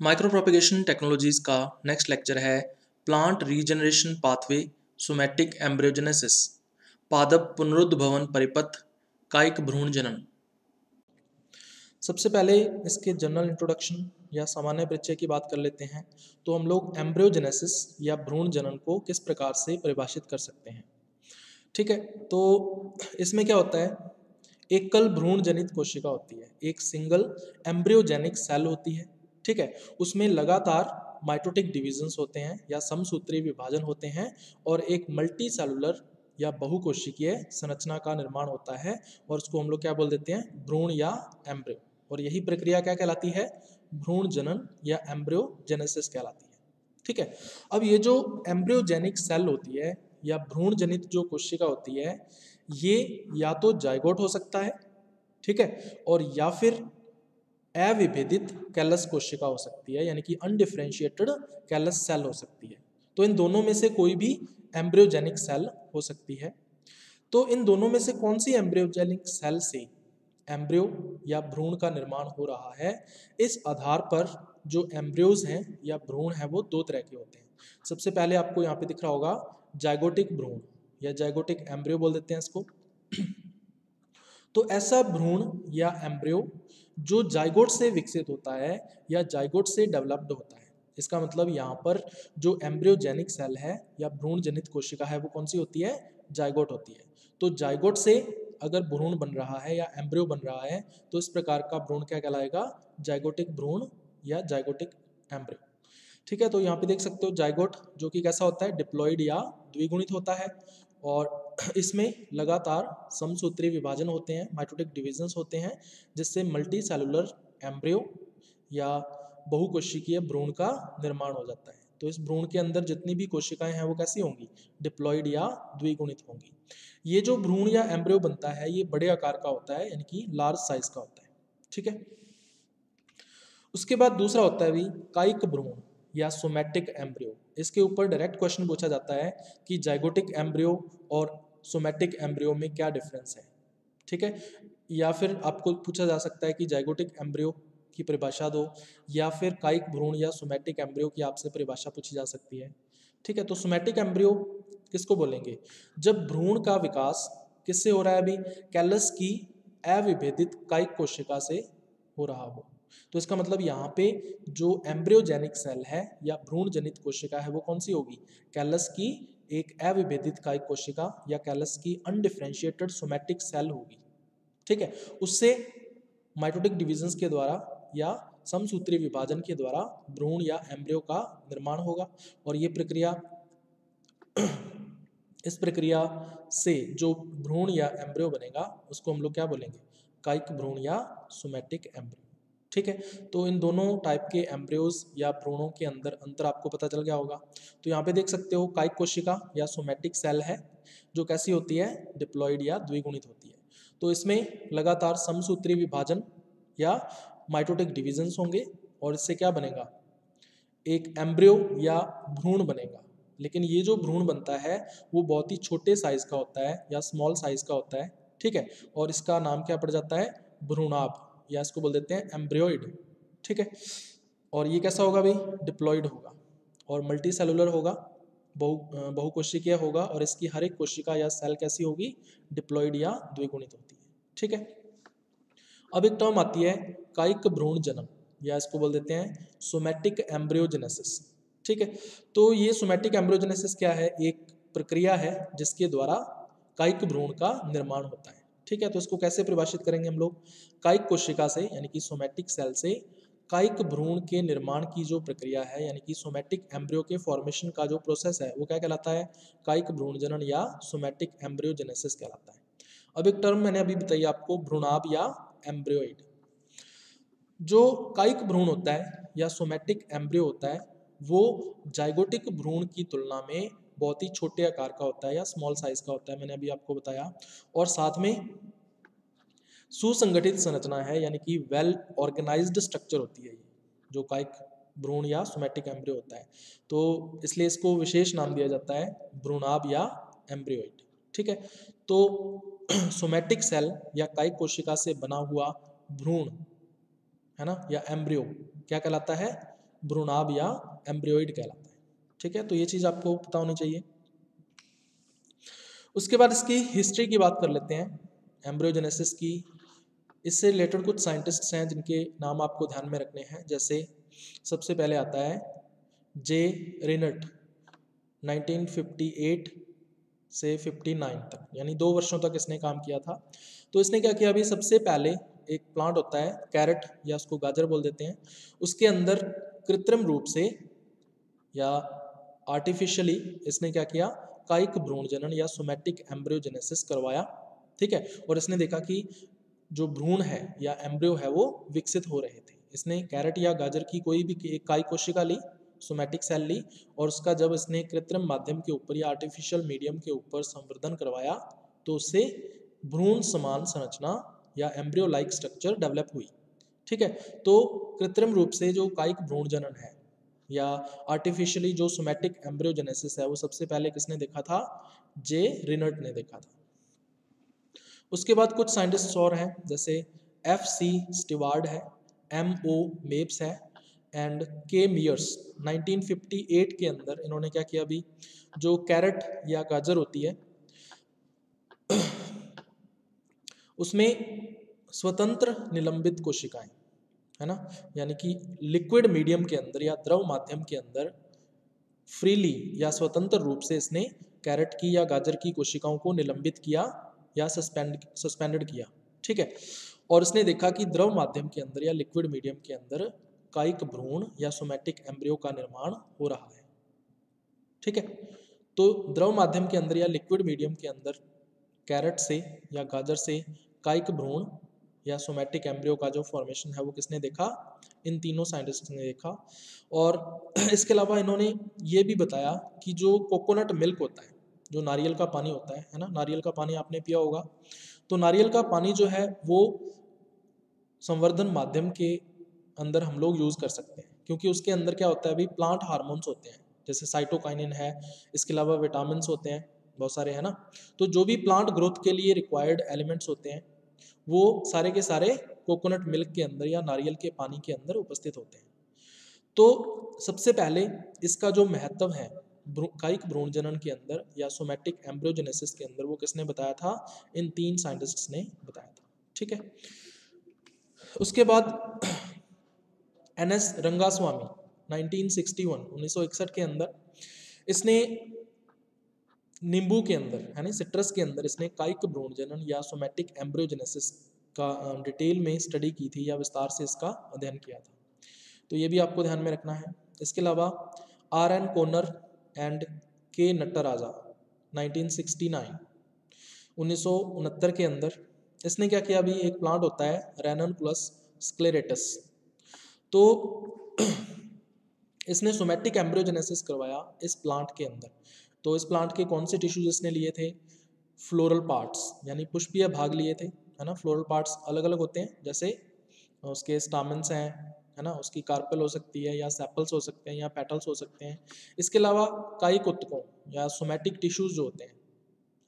Micro propagation technologies का next lecture है plant regeneration pathway somatic embryogenesis पादप पुनरुद्भवन परिपथ, कायिक भ्रूण जनन। सबसे पहले इसके जनरल इंट्रोडक्शन या सामान्य परिचय की बात कर लेते हैं तो हम लोग एम्ब्रियोजेनेसिस या भ्रूण जनन को किस प्रकार से परिभाषित कर सकते हैं? ठीक है तो इसमें क्या होता है? एकल भ्रूण जनित कोशिका होती है, एक सिंगल एम्ब्रियोजेनिक सेल होती है ठीक है? उसमें लगातार माइटोटिक डिविजन्स होते हैं या समसूत्री विभाजन होते हैं और एक मल्टी सेलुलर या बहुकोशिकीय संरचना का निर्माण होता है और उसको हम लोग क्या बोल देते हैं? भ्रूण या एम्ब्रियो और यही प्रक्रिया क्या कहलाती है? भ्रूण जनन या एम्ब्रियोजेनेसिस कहलाती है। ठीक है? अब ये जो एम्ब्रियोजेनिक सेल होती है या भ्रूण जनित जो कोशिका होती है, ये या तो जायगोट हो सकता है, ठीक है? और या फिर अविभेदित कैलस कोशिका हो सकती है, यानी कि अनडिफ्रेंशिएटेड कैलस सेल हो सकती है। तो इन दोनों में से कोई भी एम्ब्रियोजेनिक सेल हो सकती है। तो इन दोनों में से कौन सी एम्ब्रियोजेनिक सेल से एम्ब्रियो या भ्रूण का निर्माण हो रहा है, इस आधार पर जो एम्ब्रियोज हैं या भ्रूण हैं, वो दो तरह के होते हैं। सबसे पहले आपको यहाँ पे दिख रहा होगा जाइगोटिक भ्रूण, या जाइगोटिक एम्ब्रियो बोल देते हैं इसको। तो ऐसा भ्रूण या एम्ब्रियो जो जाइगोट से विकसित होता है या जाइगोट से डेवलप्ड होता है, इसका मतलब यहाँ पर जो एम्ब्रियोजेनिक सेल है या भ्रूण जनित कोशिका है, वो कौन सी होती है? जाइगोट होती है। तो जाइगोट से अगर भ्रूण बन रहा है या एम्ब्रियो बन रहा है तो इस प्रकार का भ्रूण क्या कहलाएगा? जाइगोटिक भ्रूण या जाइगोटिक एम्ब्रियो। ठीक है तो यहाँ पे देख सकते हो जाइगोट जो कि कैसा होता है? डिप्लॉइड या द्विगुणित होता है और इसमें लगातार समसूत्री विभाजन होते हैं माइटोटिक डिविजन्स होते हैं, जिससे मल्टी सेलुलर एम्ब्रियो या बहुकोशिकीय भ्रूण का निर्माण हो जाता है। तो इस भ्रूण के अंदर जितनी भी कोशिकाएँ हैं वो कैसी होंगी? डिप्लॉइड या द्विगुणित होंगी। ये जो भ्रूण या एम्ब्रियो बनता है, ये बड़े आकार का होता है, यानी कि लार्ज साइज़ का होता है। ठीक है? उसके बाद दूसरा होता है भी काइक भ्रूण या सोमैटिक एम्ब्रियो इसके ऊपर डायरेक्ट क्वेश्चन पूछा जाता है कि जाइगोटिक एम्ब्रियो और सोमैटिक एम्ब्रियो में क्या डिफरेंस है? ठीक है? या फिर आपको पूछा जा सकता है कि जाइगोटिक एम्ब्रियो की परिभाषा दो, या फिर कायिक भ्रूण या सोमैटिक एम्ब्रियो की आपसे परिभाषा पूछी जा सकती है। ठीक है? तो सोमैटिक एम्ब्रियो किसको बोलेंगे? जब भ्रूण का विकास किससे हो रहा है अभी? कैलस की अविभेदित काइक कोशिका से हो रहा हो। तो इसका मतलब यहाँ पे जो एम्ब्रियोजेनिक सेल है या भ्रूण जनित कोशिका है वो कौन सी होगी? कैलस की एक अविभेदित कायिक कोशिका या कैलस की अनडिफ्रेंशिएटेड सोमैटिक सेल होगी। ठीक है? उससे माइटोटिक डिविजन्स के द्वारा या समसूत्री विभाजन के द्वारा भ्रूण या एम्ब्रियो का निर्माण होगा और ये प्रक्रिया इस प्रक्रिया से जो भ्रूण या एम्ब्रियो बनेगा, उसको हम लोग क्या बोलेंगे? कायिक भ्रूण या सोमैटिक एम्ब्रियो ठीक है? तो इन दोनों टाइप के एम्ब्रियोज या भ्रूणों के अंदर अंतर आपको पता चल गया होगा। तो यहाँ पे देख सकते हो काइक कोशिका या सोमैटिक सेल है, जो कैसी होती है? डिप्लॉइड या द्विगुणित होती है। तो इसमें लगातार समसूत्री विभाजन या माइटोटिक डिविजन्स होंगे और इससे क्या बनेगा? एक एम्ब्रियो या भ्रूण बनेगा। लेकिन ये जो भ्रूण बनता है, वो बहुत ही छोटे साइज़ का होता है या स्मॉल साइज़ का होता है, ठीक है? और इसका नाम क्या पड़ जाता है? भ्रूणाभ। या इसको बोल देते हैं एम्ब्रियोइड, ठीक है? और ये कैसा होगा भाई? डिप्लॉइड होगा और मल्टी सेलुलर होगा, बहु, बहुकोशिकीय होगा और इसकी हर एक कोशिका या सेल कैसी होगी? डिप्लॉइड या द्विगुणित होती है, ठीक है? अब एक टर्म आती है काइक भ्रूण जन्म या इसको बोल देते हैं सोमैटिक एम्ब्रियोजेनेसिस ठीक है? तो ये सोमैटिक एम्ब्रियोजेनेसिस क्या है? एक प्रक्रिया है जिसके द्वारा काइक भ्रूण का निर्माण होता है। ठीक है तो इसको कैसे परिभाषित करेंगे हम लोग? काइक कोशिका से, यानी कि सोमैटिक सेल से, काइक भ्रूण के निर्माण की जो प्रक्रिया है, यानी कि सोमैटिक एम्ब्रियो के फॉर्मेशन का जो प्रोसेस है, वो क्या कहलाता है? काइक भ्रूण जनन या सोमैटिक एम्ब्रियोजेनेसिस कहलाता है। अब एक टर्म मैंने अभी बताई आपको भ्रूणाब या एम्ब्रियोइड जो काइक भ्रूण होता है या सोमैटिक एम्ब्रियो होता है, वो जाइगोटिक भ्रूण की तुलना में बहुत ही छोटे आकार का होता है या स्मॉल साइज़ का होता है, मैंने अभी आपको बताया। और साथ में सुसंगठित संरचना है, यानी कि वेल ऑर्गेनाइज्ड स्ट्रक्चर होती है ये, जो काइक भ्रूण या सोमैटिक एम्ब्रियो होता है। तो इसलिए इसको विशेष नाम दिया जाता है भ्रूणाब या एम्ब्रियोइड ठीक है? तो सोमैटिक सेल या काइक कोशिका से बना हुआ भ्रूण, है ना? या एम्ब्रियो क्या कहलाता है? भ्रूणाब या एम्ब्रियोइड कहलाता है। ठीक है? तो ये चीज़ आपको पता होनी चाहिए। उसके बाद इसकी हिस्ट्री की बात कर लेते हैं एम्ब्रियोजेनेसिस की। इससे रिलेटेड कुछ साइंटिस्ट्स हैं जिनके नाम आपको ध्यान में रखने हैं। जैसे सबसे पहले आता है जे रिनट 1958 से 59 तक, यानी दो वर्षों तक इसने काम किया था। तो इसने क्या किया? अभी सबसे पहले एक प्लांट होता है कैरेट या उसको गाजर बोल देते हैं। उसके अंदर कृत्रिम रूप से या आर्टिफिशियली इसने क्या किया? काइक भ्रूण जनन या सोमैटिक एम्ब्रियोजेनेसिस करवाया। ठीक है? और इसने देखा कि जो भ्रूण है या एम्ब्रियो है वो विकसित हो रहे थे। इसने कैरेट या गाजर की कोई भी काई कोशिका ली सोमैटिक सेल ली और उसका जब इसने कृत्रिम माध्यम के ऊपर या आर्टिफिशियल मीडियम के ऊपर संवर्धन करवाया तो उससे भ्रूण समान संरचना या एम्ब्रियो लाइक स्ट्रक्चर डेवलप हुई। ठीक है? तो कृत्रिम रूप से जो कायिक भ्रूण जनन है या आर्टिफिशियली जो सोमैटिक एम्ब्रियोजेनेसिस है, वो सबसे पहले किसने देखा था? जे रिनर्ट ने देखा था। उसके बाद कुछ साइंटिस्ट और हैं, जैसे एफ़ सी स्टिवार्ड है एम ओ मेप्स है एंड के मियर्स 1958 के अंदर इन्होंने क्या किया अभी? जो कैरेट या गाजर होती है, उसमें स्वतंत्र निलंबित कोशिकाएँ। है ना? यानी कि लिक्विड मीडियम के अंदर या द्रव माध्यम के अंदर फ्रीली या स्वतंत्र रूप से इसने कैरेट की या गाजर की कोशिकाओं को निलंबित किया या सस्पेंड सस्पेंडेड किया, ठीक है? और इसने देखा कि द्रव माध्यम के अंदर या लिक्विड मीडियम के अंदर कायिक भ्रूण या सोमैटिक एम्ब्रियो का निर्माण हो रहा है, ठीक है? तो द्रव माध्यम के अंदर या लिक्विड मीडियम के अंदर कैरेट से या गाजर से कायिक भ्रूण या सोमैटिक एम्ब्रियो का जो फॉर्मेशन है वो किसने देखा? इन तीनों साइंटिस्ट ने देखा। और इसके अलावा इन्होंने ये भी बताया कि जो कोकोनट मिल्क होता है, जो नारियल का पानी होता है है ना? नारियल का पानी आपने पिया होगा। तो नारियल का पानी जो है वो संवर्धन माध्यम के अंदर हम लोग यूज़ कर सकते हैं। क्योंकि उसके अंदर क्या होता है? अभी प्लांट हार्मोन्स होते हैं। जैसे साइटोकाइनिन है, इसके अलावा विटामिन होते हैं, बहुत सारे, है ना? तो जो भी प्लांट ग्रोथ के लिए रिक्वायर्ड एलिमेंट्स होते हैं वो सारे के सारे कोकोनट मिल्क के अंदर या नारियल के पानी के अंदर उपस्थित होते हैं। तो सबसे पहले इसका जो महत्व है काइक भ्रूण जनन के अंदर या सोमैटिक एम्ब्रोजेनेसिस के अंदर, वो किसने बताया था? इन तीन साइंटिस्ट्स ने बताया था। ठीक है? उसके बाद एन एस रंगास्वामी 1961 1961 के अंदर, इसने नींबू के अंदर यानी सिट्रस के अंदर इसने काइक भ्रूण जनन या सोमैटिक एम्ब्रियोजेनेसिस का डिटेल में स्टडी की थी या विस्तार से इसका अध्ययन किया था। तो ये भी आपको ध्यान में रखना है। इसके अलावा, आर एन कोनर एंड के नट्टराजा 1969 उन्नीस के अंदर इसने क्या किया? अभी एक प्लांट होता है रेनन प्लस स्क्लेरेटस तो इसने सोमैटिक एम्ब्रियोजेनेसिस करवाया इस प्लांट के अंदर। तो इस प्लांट के कौन से टिश्यूज इसने लिए थे? फ्लोरल पार्ट्स यानी पुष्पीय भाग लिए थे, है ना? फ्लोरल पार्ट्स अलग अलग होते हैं, जैसे उसके स्टामेंस हैं, है ना? उसकी कार्पल हो सकती है या सेपल्स हो सकते हैं या पेटल्स हो सकते हैं। इसके अलावा काई कुत्तकों या सोमैटिक टिश्यूज जो होते हैं,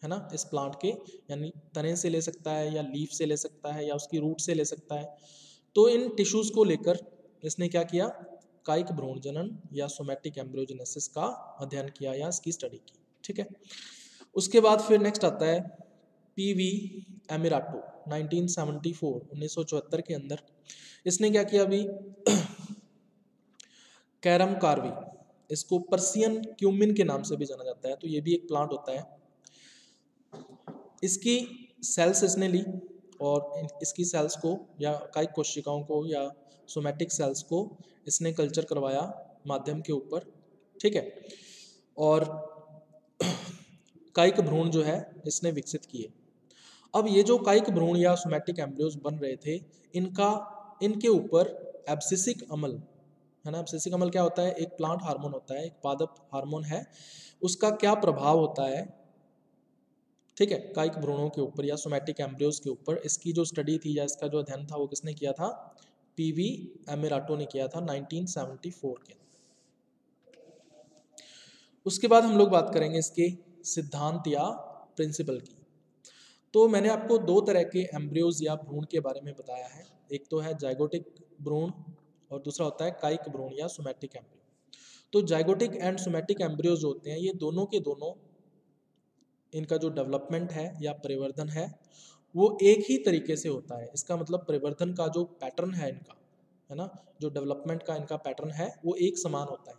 है ना? इस प्लांट के, यानी तने से ले सकता है या लीफ से ले सकता है या उसकी रूट से ले सकता है। तो इन टिश्यूज को लेकर इसने क्या किया? काइक भ्रूण जनन या सोमैटिक एम्ब्रोजेनेसिस का अध्ययन किया या इसकी स्टडी की, ठीक है? उसके बाद फिर नेक्स्ट आता है पी वी एमिराटो 1974 1974 के अंदर। इसने क्या किया अभी? कैरम कार्वी, इसको पर्सियन क्यूमिन के नाम से भी जाना जाता है तो ये भी एक प्लांट होता है। इसकी सेल्स इसने ली और इसकी सेल्स को या कई कोशिकाओं को या सोमैटिक सेल्स को इसने कल्चर करवाया माध्यम के ऊपर, ठीक है? और काइक भ्रूण जो है, इसने विकसित किए। अब ये जो काइक भ्रूण या सोमैटिक एम्ब्रियोज बन रहे थे, इनका, इनके ऊपर एब्सिसिक अमल, है ना? एब्सिसिक अमल क्या होता है? एक प्लांट हार्मोन होता है, एक पादप हार्मोन है। उसका क्या प्रभाव होता है? ठीक है, काइक भ्रूणों के ऊपर या सोमैटिक एम्ब्रियोज के ऊपर। इसकी जो स्टडी थी या इसका जो अध्ययन था, वो किसने किया था? पीवी एमिराटो ने किया था 1974 के। उसके बाद हम लोग बात करेंगे इसके सिद्धांत या प्रिंसिपल की। तो मैंने आपको दो तरह के एम्ब्रियोज या भ्रूण के बारे में बताया है। एक तो है जाइगोटिक भ्रूण और दूसरा होता है काइक भ्रूण या सोमैटिक एम्ब्रियो तो जाइगोटिक एंड सोमैटिक एम्ब्रियोज होते हैं, ये दोनों के दोनों इनका जो डेवलपमेंट है या परिवर्धन है वो एक ही तरीके से होता है। इसका मतलब परिवर्तन का जो पैटर्न है इनका, है ना? जो डेवलपमेंट का इनका पैटर्न है, वो एक समान होता है।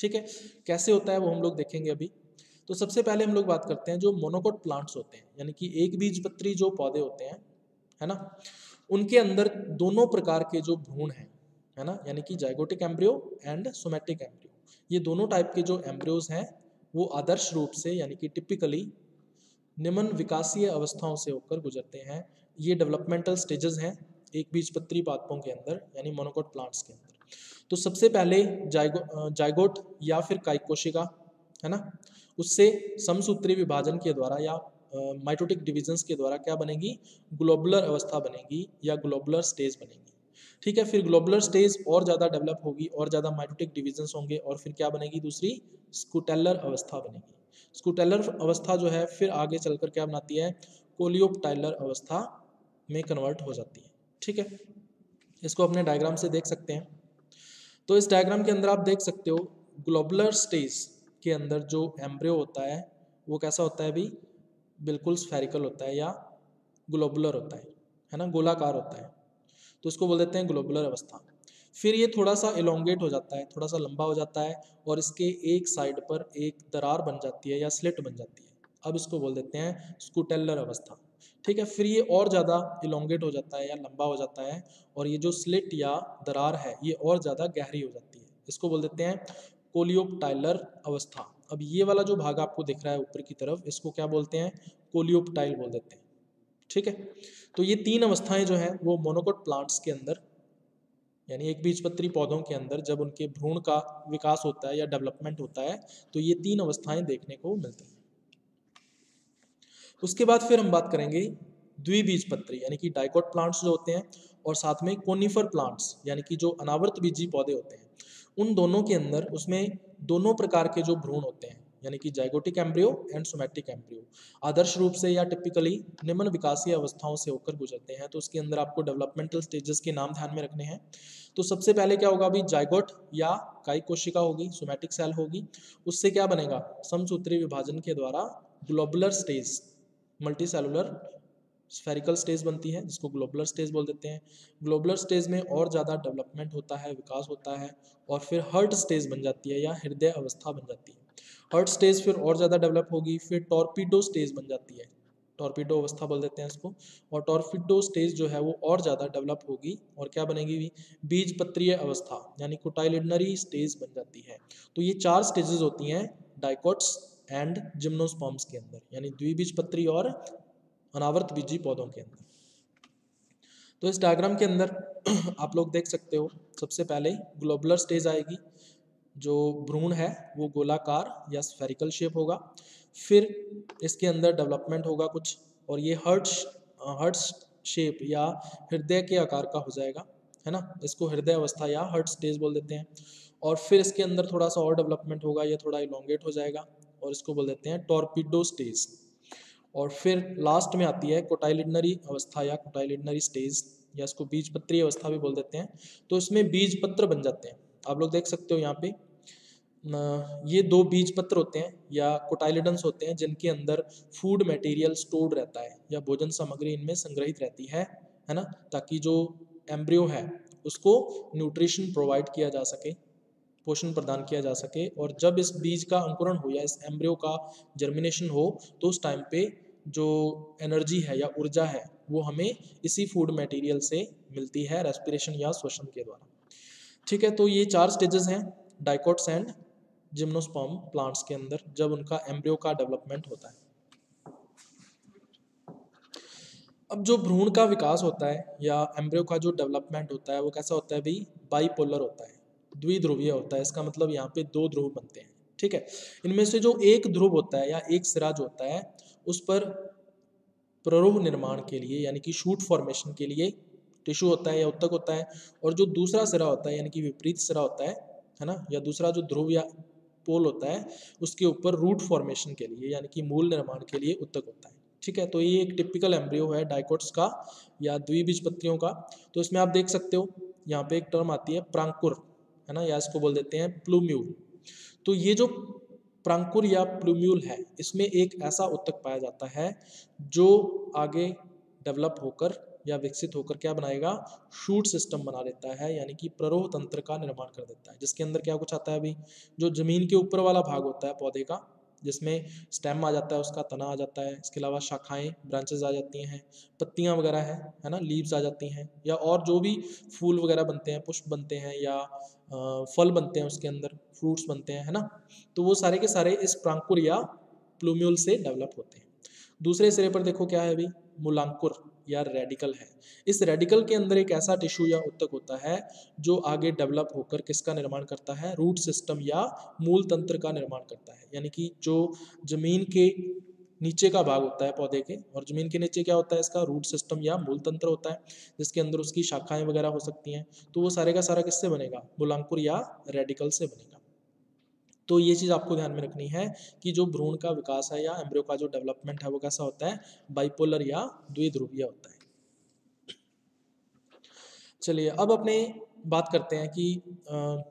ठीक है? कैसे होता है वो हम लोग देखेंगे अभी। तो सबसे पहले हम लोग बात करते हैं जो मोनोकोट प्लांट्स होते हैं, यानी कि एक बीज पत्री जो पौधे होते हैं, है ना? उनके अंदर दोनों प्रकार के जो भ्रूण हैं, है ना? यानी कि zygotic embryo and somatic embryo ये दोनों टाइप के जो एम्ब्रियोज हैं, वो आदर्श रूप से, यानी कि टिपिकली निम्न विकासीय अवस्थाओं से होकर गुजरते हैं। ये डेवलपमेंटल स्टेजेस हैं, एक बीज पत्री पादपों के अंदर, यानी मोनोकोट प्लांट्स के अंदर। तो सबसे पहले जाइगो जाइगोट या फिर काइक कोशिका है ना? उससे समसूत्री विभाजन के द्वारा या माइटोटिक डिविजन्स के द्वारा क्या बनेगी? ग्लोबुलर अवस्था बनेगी या ग्लोबुलर स्टेज बनेगी। ठीक है, फिर ग्लोबुलर स्टेज और ज़्यादा डेवलप होगी, और ज़्यादा माइटोटिक डिविजन्स होंगे, और फिर क्या बनेगी दूसरी? स्कूटेलर अवस्था बनेगी। स्कूटेलर अवस्था जो है, फिर आगे चलकर क्या बनाती है? कोलियोपटाइलर अवस्था में कन्वर्ट हो जाती है। ठीक है? इसको अपने डायग्राम से देख सकते हैं। तो इस डायग्राम के अंदर आप देख सकते हो ग्लोबुलर स्टेज के अंदर जो एम्ब्रियो होता है, वो कैसा होता है भी बिल्कुल स्फेरिकल होता है या ग्लोबुलर होता है। है ना? गोलाकार होता है। तो इसको बोल देते हैं ग्लोबुलर अवस्था। फिर ये थोड़ा सा इलोंगेट हो जाता है, थोड़ा सा लंबा हो जाता है और इसके एक साइड पर एक दरार बन जाती है या स्लिट बन जाती है। अब इसको बोल देते हैं स्कूटेलर अवस्था। ठीक है, फिर ये और ज़्यादा इलोंगेट हो जाता है या लंबा हो जाता है और ये जो स्लिट या दरार है, ये और ज़्यादा गहरी हो जाती है। इसको बोल देते हैं कोलियोपटाइलर अवस्था। अब ये वाला जो भाग आपको दिख रहा है ऊपर की तरफ़, इसको क्या बोलते हैं? कोलियोपटाइल बोल देते हैं। ठीक है तो ये तीन अवस्थाएँ जो हैं, वो मोनोकोट प्लांट्स के अंदर यानी एक बीजपत्री पौधों के अंदर जब उनके भ्रूण का विकास होता है या डेवलपमेंट होता है तो ये तीन अवस्थाएँ देखने को मिलती हैं। उसके बाद फिर हम बात करेंगे द्विबीजपत्री, यानी कि डाइकोट प्लांट्स जो होते हैं और साथ में कोनीफर प्लांट्स यानी कि जो अनावर्त बीजी पौधे होते हैं। उन दोनों के अंदर उसमें दोनों प्रकार के जो भ्रूण होते हैं यानी कि zygotic embryo and somatic embryo. आदर्श रूप से या टिपिकली निम्न विकासीय अवस्थाओं से होकर गुजरते हैं। तो उसके अंदर आपको डेवलपमेंटल स्टेजेस के नाम ध्यान में रखने हैं। तो सबसे पहले क्या होगा अभी? जाइगोट या काई कोशिका होगी, सोमैटिक सेल होगी। उससे क्या बनेगा? समसूत्री विभाजन के द्वारा globular stage multi cellular spherical stage बनती है, जिसको ग्लोबुलर स्टेज बोल देते हैं। ग्लोबुलर स्टेज में और ज़्यादा डेवलपमेंट होता है, विकास होता है और फिर हर्ट स्टेज बन जाती है या हृदय अवस्था बन जाती है। हर्ट स्टेज फिर और ज़्यादा डेवलप होगी, फिर टॉर्पीडो स्टेज बन जाती है। टॉर्पीडो अवस्था बोल देते हैं इसको। और टॉर्पीडो स्टेज जो है वो और ज़्यादा डेवलप होगी और क्या बनेगी? भी बीज पत्रीय अवस्था, यानी कुटाइलिडनरी स्टेज बन जाती है। तो ये चार स्टेजेस होती हैं, डाइकोट्स एंड जिम्नोस्पॉम्स के अंदर, यानी द्विबीज पत्री और अनावर्त बीजी पौधों के अंदर। तो इस डायग्राम के अंदर आप लोग देख सकते हो, सबसे पहले ग्लोबुलर स्टेज आएगी। जो भ्रूण है, वो गोलाकार या स्फेरिकल शेप होगा। फिर इसके अंदर डेवलपमेंट होगा कुछ, और ये हर्ट हर्ट शेप या हृदय के आकार का हो जाएगा, है ना? इसको हृदय अवस्था या हर्ट स्टेज बोल देते हैं। और फिर इसके अंदर थोड़ा सा और डेवलपमेंट होगा, ये थोड़ा इलोंगेट हो जाएगा, और इसको बोल देते हैं टॉर्पिडो स्टेज और फिर लास्ट में आती है कोटाइलिडनरी अवस्था या कोटाइलिडनरी स्टेज या इसको बीज पत्री अवस्था भी बोल देते हैं। तो इसमें बीज पत्र बन जाते हैं। आप लोग देख सकते हो यहाँ पे। ये दो बीज पत्र होते हैं या कोटाइलिडन्स होते हैं जिनके अंदर फ़ूड मटेरियल स्टोर्ड रहता है या भोजन सामग्री इनमें संग्रहित रहती है है ना? ताकि जो एम्ब्रियो है, उसको न्यूट्रिशन प्रोवाइड किया जा सके, पोषण प्रदान किया जा सके और जब इस बीज का अंकुरण हो या इस एम्ब्रियो का जर्मिनेशन हो तो उस टाइम पे जो एनर्जी है या ऊर्जा है, वो हमें इसी फ़ूड मटेरियल से मिलती है रेस्पिरेशन या श्वसन के द्वारा। ठीक है तो ये चार स्टेजेस हैं डाइकोट्स एंड जिम्नोस्पर्म प्लांट्स के अंदर, जब उनका एम्ब्रियो का डेवलपमेंट होता है। अब जो भ्रूण का विकास होता है या एम्ब्रियो का जो डेवलपमेंट होता है, वो कैसा होता है भाई? बाईपोलर होता है, द्विध्रुवीय होता है, इसका मतलब यहाँ पे दो ध्रुव बनते हैं, ठीक है? इनमें से जो एक ध्रुव होता है या एक सिरा जो होता है, उस पर प्ररोह निर्माण के लिए, यानी कि शूट फॉर्मेशन के लिए टिश्यू होता है या उत्तक होता है और जो दूसरा सिरा होता है, यानी कि विपरीत सिरा होता है है ना, या दूसरा जो ध्रुव या पोल होता है, उसके ऊपर रूट फॉर्मेशन के लिए, यानी कि मूल निर्माण के लिए उत्तक होता है। ठीक है तो ये एक टिपिकल एम्ब्रियो है डाइकोट्स का या द्विबीज पत्तियों का। तो इसमें आप देख सकते हो, यहाँ पे एक टर्म आती है प्रांकुर, है ना, या इसको बोल देते हैं प्लूम्यूल तो ये जो प्रांकुर या प्लूम्यूल है, इसमें एक ऐसा उत्तक पाया जाता है, जो आगे डेवलप होकर या विकसित होकर क्या बनाएगा? शूट सिस्टम बना देता है, यानी कि प्ररोह तंत्र का निर्माण कर देता है। जिसके अंदर क्या कुछ आता है अभी? जो ज़मीन के ऊपर वाला भाग होता है पौधे का, जिसमें स्टेम आ जाता है, उसका तना आ जाता है। इसके अलावा शाखाएँ ब्रांचेस आ जाती हैं, पत्तियाँ वगैरह है है ना? लीव्स आ जाती हैं, या और जो भी फूल वगैरह बनते हैं, पुष्प बनते हैं, या फल बनते हैं उसके अंदर फ्रूट्स बनते हैं, है ना? तो वो सारे के सारे इस प्रांकुर या प्लूम्यूल से डेवलप होते हैं। दूसरे सिरे पर देखो क्या है अभी? मूलांकुर, या रेडिकल है। इस रेडिकल के अंदर एक ऐसा टिश्यू या उत्तक होता है, जो आगे डेवलप होकर किसका निर्माण करता है? रूट सिस्टम या मूल तंत्र का निर्माण करता है। यानी कि जो ज़मीन के नीचे का भाग होता है पौधे के, और ज़मीन के नीचे क्या होता है? इसका रूट सिस्टम या मूल तंत्र होता है, जिसके अंदर उसकी शाखाएँ वगैरह हो सकती हैं। तो वो सारे का सारा किससे बनेगा? मूलांकुर या रेडिकल से बनेगा। तो ये चीज़ आपको ध्यान में रखनी है कि जो भ्रूण का विकास है या एम्ब्रियो का जो डेवलपमेंट है वो कैसा होता है? बाइपोलर या द्विध्रुवीय होता है। चलिए, अब अपने बात करते हैं कि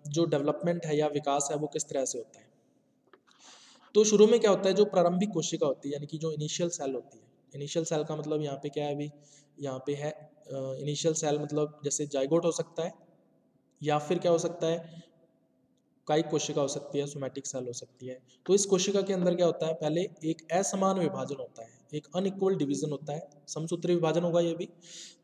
जो डेवलपमेंट है या विकास है वो किस तरह से होता है। तो शुरू में क्या होता है? जो प्रारंभिक कोशिका होती है, यानी कि जो इनिशियल सेल होती है। इनिशियल सेल का मतलब यहाँ पे क्या है अभी? यहाँ पे है इनिशियल सेल मतलब जैसे जाइगोट हो सकता है या फिर क्या हो सकता है? कायिक कोशिका हो सकती है सोमैटिक सेल हो सकती है। तो इस कोशिका के अंदर क्या होता है? पहले एक असमान विभाजन होता है, एक अनइक्वल डिवीज़न होता है, समसूत्री विभाजन होगा ये भी।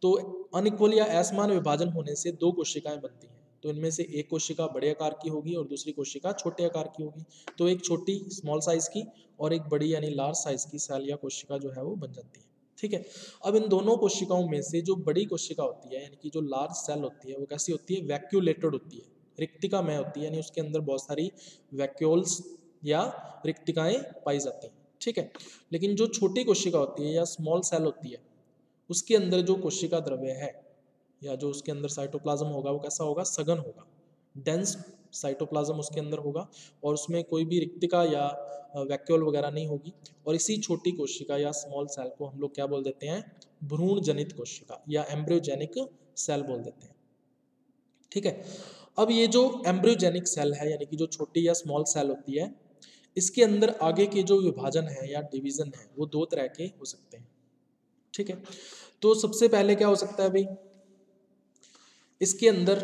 तो अनइक्वल या असमान विभाजन होने से दो कोशिकाएँ बनती हैं। तो इनमें से एक कोशिका बड़े आकार की होगी और दूसरी कोशिका छोटे आकार की होगी। तो एक छोटी स्मॉल साइज़ की और एक बड़ी यानी लार्ज साइज़ की सेल या कोशिका जो है वो बन जाती है। ठीक है? अब इन दोनों कोशिकाओं में से जो बड़ी कोशिका होती है, यानी कि जो लार्ज सेल होती है, वो कैसी होती है? वैक्यूलेटेड होती है। रिक्तिका में होती है, यानी उसके अंदर बहुत सारी वैक्यूल्स या रिक्तिकाएँ पाई जाती हैं, ठीक है? लेकिन जो छोटी कोशिका होती है या स्मॉल सेल होती है, उसके अंदर जो कोशिका द्रव्य है, या जो उसके अंदर साइटोप्लाज्म होगा, वो कैसा होगा? सघन होगा डेंस साइटोप्लाज्म उसके अंदर होगा, और उसमें कोई भी रिक्तिका या वैक्यूल वगैरह नहीं होगी, और इसी छोटी कोशिका या स्मॉल सेल को हम लोग क्या बोल देते हैं? भ्रूण जनित कोशिका या एम्ब्रियोजेनिक सेल बोल देते हैं, ठीक है? अब ये जो एम्ब्रियोजेनिक सेल है, यानी कि जो छोटी या स्मॉल सेल होती है, इसके अंदर आगे के जो विभाजन है या डिवीज़न है, वो दो तरह के हो सकते हैं। ठीक है? तो सबसे पहले क्या हो सकता है भाई? इसके अंदर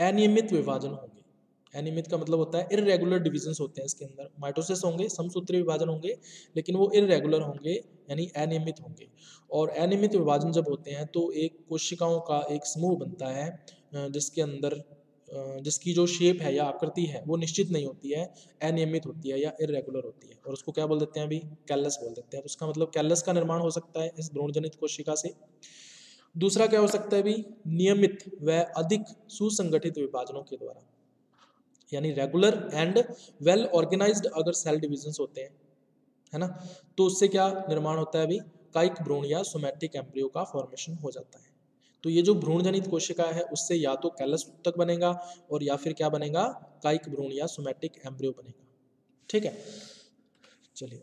अनियमित विभाजन होंगे। अनियमित का मतलब होता है इरेगुलर डिविजन होते हैं इसके अंदर। माइटोसिस होंगे, समसूत्री विभाजन होंगे, लेकिन वो इरेगुलर होंगे, यानी अनियमित होंगे। और अनियमित विभाजन जब होते हैं तो एक कोशिकाओं का एक समूह बनता है जिसके अंदर जिसकी जो शेप है या आकृति है, वो निश्चित नहीं होती है, अनियमित होती है या इरेगुलर होती है। और उसको क्या बोल देते हैं अभी? कैलस बोल देते हैं। तो उसका मतलब कैलस का निर्माण हो सकता है इस भ्रूणजनित कोशिका से। दूसरा क्या हो सकता है भी नियमित व अधिक सुसंगठित विभाजनों के द्वारा। यानी रेगुलर एंड वेल ऑर्गेनाइज्ड अगर सेल डिविजन्स होते हैं, है ना? तो उससे क्या निर्माण होता है अभी? काइक भ्रूण या सोमैटिक एम्ब्रियो का फॉर्मेशन हो जाता है। तो ये जो भ्रूण जनित कोशिका है, उससे या तो कैलस तक बनेगा और या फिर क्या बनेगा? काइक भ्रूण या सोमैटिक एम्ब्रियो बनेगा। ठीक है? चलिए।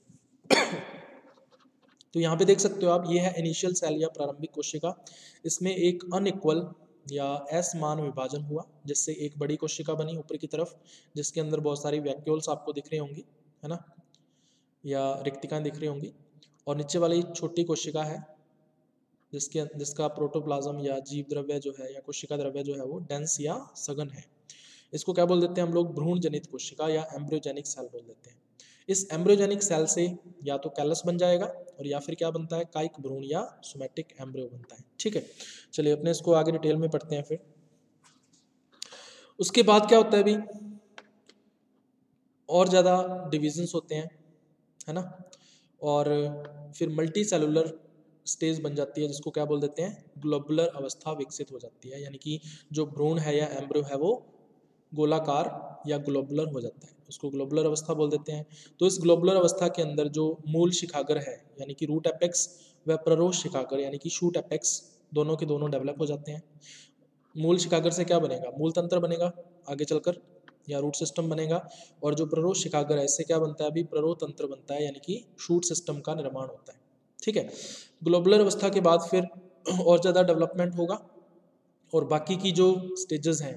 तो यहाँ पे देख सकते हो आप, ये है इनिशियल सेल या प्रारंभिक कोशिका। इसमें एक अनइक्वल या असमान विभाजन हुआ, जिससे एक बड़ी कोशिका बनी ऊपर की तरफ़, जिसके अंदर बहुत सारी वैक्यूल्स आपको दिख रही होंगी, है ना? या रिक्तिकाएँ दिख रही होंगी। और नीचे वाली छोटी कोशिका है जिसके जिसका प्रोटोप्लाज्म या जीव द्रव्य जो है या कोशिका द्रव्य जो है वो डेंस या सघन है। इसको क्या बोल देते हैं हम लोग? भ्रूण जनित कोशिका या एम्ब्रियोजेनिक सेल बोल देते हैं। इस एम्ब्रियोजेनिक सेल से या तो कैलस बन जाएगा और या फिर क्या बनता है? काइक भ्रूण या सोमैटिक एम्ब्रियो बनता है। ठीक है? चलिए अपने इसको आगे डिटेल में पढ़ते हैं फिर। उसके बाद क्या होता है अभी? और ज़्यादा डिविजन्स होते हैं, है ना? और फिर मल्टी सेलुलर स्टेज बन जाती है, जिसको क्या बोल देते हैं? ग्लोबुलर अवस्था विकसित हो जाती है। यानी कि जो भ्रूण है या एम्ब्रियो है, वो गोलाकार या ग्लोबुलर हो जाता है। उसको ग्लोबुलर अवस्था बोल देते हैं। तो इस ग्लोबुलर अवस्था के अंदर जो मूल शिखागर है, यानी कि रूट एपेक्स व प्ररोह शिखागर, यानी कि शूट एपेक्स दोनों के दोनों डेवलप हो जाते हैं। मूल शिखागर से क्या बनेगा? मूल तंत्र बनेगा आगे चलकर, या रूट सिस्टम बनेगा। और जो प्ररोह शिखागर है, इससे क्या बनता है? अभी प्ररोह तंत्र बनता है, यानी कि शूट सिस्टम का निर्माण होता है। ठीक है? ग्लोबुलर अवस्था के बाद फिर और ज़्यादा डेवलपमेंट होगा और बाकी की जो स्टेजेस हैं,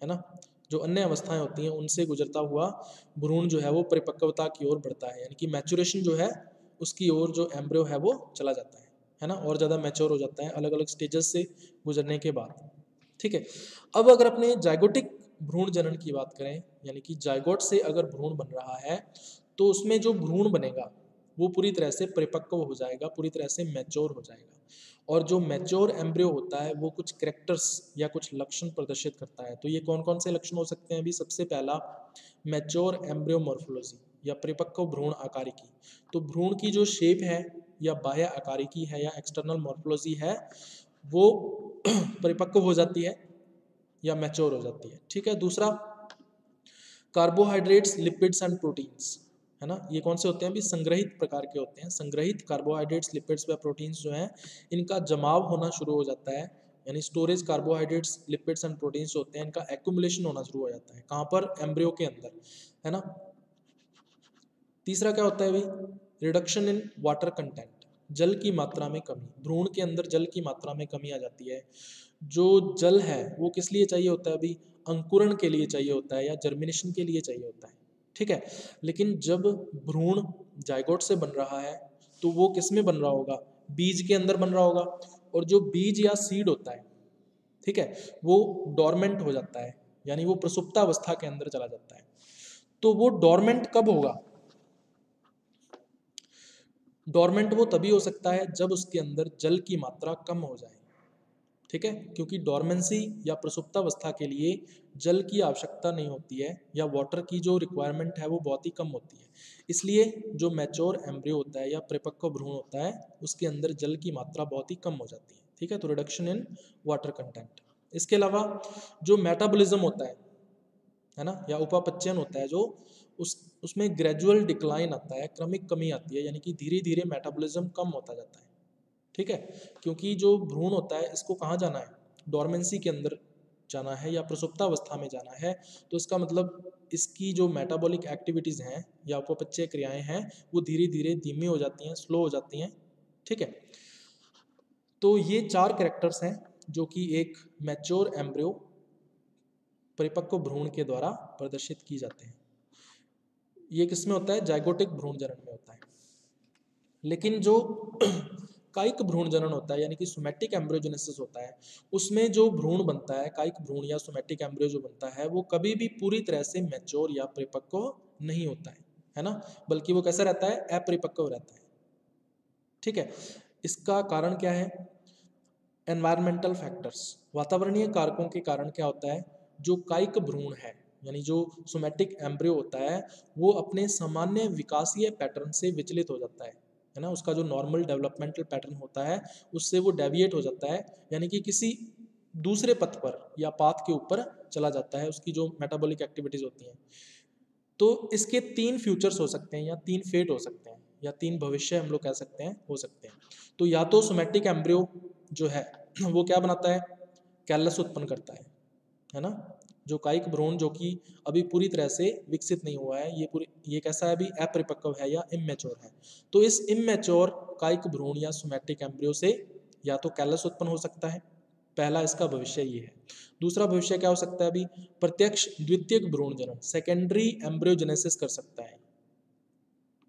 है ना, जो अन्य अवस्थाएँ होती हैं, उनसे गुजरता हुआ भ्रूण जो है वो परिपक्वता की ओर बढ़ता है, यानी कि मैचुरेशन जो है, उसकी ओर जो एम्ब्रियो है वो चला जाता है है ना, और ज़्यादा मैच्योर हो जाता है अलग अलग स्टेजेस से गुजरने के बाद, ठीक है। अब अगर अपने जाइगोटिक भ्रूण जनन की बात करें, यानी कि जाइगोट से अगर भ्रूण बन रहा है तो उसमें जो भ्रूण बनेगा वो पूरी तरह से परिपक्व हो जाएगा, पूरी तरह से मैच्योर हो जाएगा। और जो मैच्योर एम्ब्रियो होता है, वो कुछ करेक्टर्स या कुछ लक्षण प्रदर्शित करता है। तो ये कौन कौन से लक्षण हो सकते हैं अभी? सबसे पहला मैच्योर एम्ब्रियो मॉर्फोलॉजी या परिपक्व भ्रूण आकारिकी तो भ्रूण की जो शेप है या बाह्य आकारिकी है या एक्सटर्नल मॉर्फोलॉजी है, वो परिपक्व हो जाती है या मैच्योर हो जाती है। ठीक है? दूसरा कार्बोहाइड्रेट्स लिपिड्स एंड प्रोटीन्स है ना? ये कौन से होते हैं? अभी संग्रहित प्रकार के होते हैं। संग्रहित कार्बोहाइड्रेट्स लिपिड्स व प्रोटीन्स जो हैं, इनका जमाव होना शुरू हो जाता है। यानी storage carbohydrates lipids and proteins होते हैं। इनका एक्यूमुलेशन होना शुरू हो जाता है। कहाँ पर? एम्ब्रियो के अंदर। है ना? तीसरा क्या होता है भाई रिडक्शन इन वाटर कंटेंट जल की मात्रा में कमी। भ्रूण के अंदर जल की मात्रा में कमी आ जाती है। जो जल है, वो किस लिए चाहिए होता है अभी? अंकुरण के लिए चाहिए होता है या जर्मिनेशन के लिए चाहिए होता है। ठीक है? लेकिन जब भ्रूण जायगोट से बन रहा है तो वो किसमें बन रहा होगा? बीज के अंदर बन रहा होगा। और जो बीज या सीड होता है, ठीक है? वो डॉर्मेंट हो जाता है, यानी वो प्रसुप्तावस्था के अंदर चला जाता है। तो वो डॉर्मेंट कब होगा? डॉर्मेंट वो तभी हो सकता है जब उसके अंदर जल की मात्रा कम हो जाए, ठीक है? क्योंकि डॉर्मेंसी या प्रसुप्तावस्था के लिए जल की आवश्यकता नहीं होती है या वाटर की जो रिक्वायरमेंट है वो बहुत ही कम होती है। इसलिए जो मैच्योर एम्ब्रियो होता है या परिपक्व भ्रूण होता है, उसके अंदर जल की मात्रा बहुत ही कम हो जाती है। ठीक है? तो रिडक्शन इन वाटर कंटेंट इसके अलावा जो मेटाबॉलिज्म होता है है ना? या उपापचयन होता है, जो उस, उसमें ग्रेजुअल डिक्लाइन आता है, क्रमिक कमी आती है, यानी कि धीरे धीरे मेटाबॉलिज्म कम होता जाता है। ठीक है? क्योंकि जो भ्रूण होता है, इसको कहाँ जाना है? डॉर्मेंसी के अंदर जाना है या प्रसुप्तावस्था में जाना है तो इसका मतलब इसकी जो मेटाबॉलिक एक्टिविटीज़ हैं या अपपच्चय क्रियाएँ हैं, वो धीरे धीरे धीमी हो जाती हैं स्लो हो जाती हैं, ठीक है? तो ये चार करेक्टर्स हैं, जो कि एक मैच्योर एम्ब्रियो परिपक्व भ्रूण के द्वारा प्रदर्शित की जाते हैं। ये किसमें होता है? जाइगोटिक भ्रूण जनन में होता है। लेकिन जो काइक भ्रूण जनन होता है, यानी कि सोमेटिक एम्ब्रियोजेनेसिस होता है। उसमें जो भ्रूण बनता है काइक भ्रूण या सोमेटिक एम्ब्रियो जो बनता है, वो कभी भी पूरी तरह से मैच्योर या परिपक्व नहीं होता है है ना? बल्कि वो कैसा रहता है? अपरिपक्व रहता है। ठीक है? इसका कारण क्या है? एनवायरमेंटल फैक्टर्स वातावरणीय कारकों के कारण क्या होता है? जो काइक भ्रूण है, यानी जो सोमेटिक एम्ब्रियो होता है, वो अपने सामान्य विकासीय पैटर्न से विचलित हो जाता है। है ना? उसका जो नॉर्मल डेवलपमेंटल पैटर्न होता है, उससे वो डेविएट हो जाता है, यानी कि किसी दूसरे पथ पर या पाथ के ऊपर चला जाता है उसकी जो मेटाबॉलिक एक्टिविटीज़ होती हैं। तो इसके तीन फ्यूचर्स हो सकते हैं या तीन फेट हो सकते हैं, या तीन भविष्य हम लोग कह सकते हैं, हो सकते हैं। तो या तो सोमेटिक एम्ब्रियो जो है, वो क्या बनाता है? कैलस उत्पन्न करता है है ना? जो कायिक भ्रूण जो कि अभी पूरी तरह से विकसित नहीं हुआ है, ये पूरी, ये कैसा है अभी अपरिपक्व है या इमेच्योर है? तो इस इमेच्योर कायिक भ्रूण या सोमैटिक एम्ब्रियो से या तो कैलस उत्पन्न हो सकता है। पहला इसका भविष्य ये है। दूसरा भविष्य क्या हो सकता है अभी? प्रत्यक्ष द्वितीय भ्रूण जनन सेकेंडरी एम्ब्रियोजेनेसिस कर सकता है।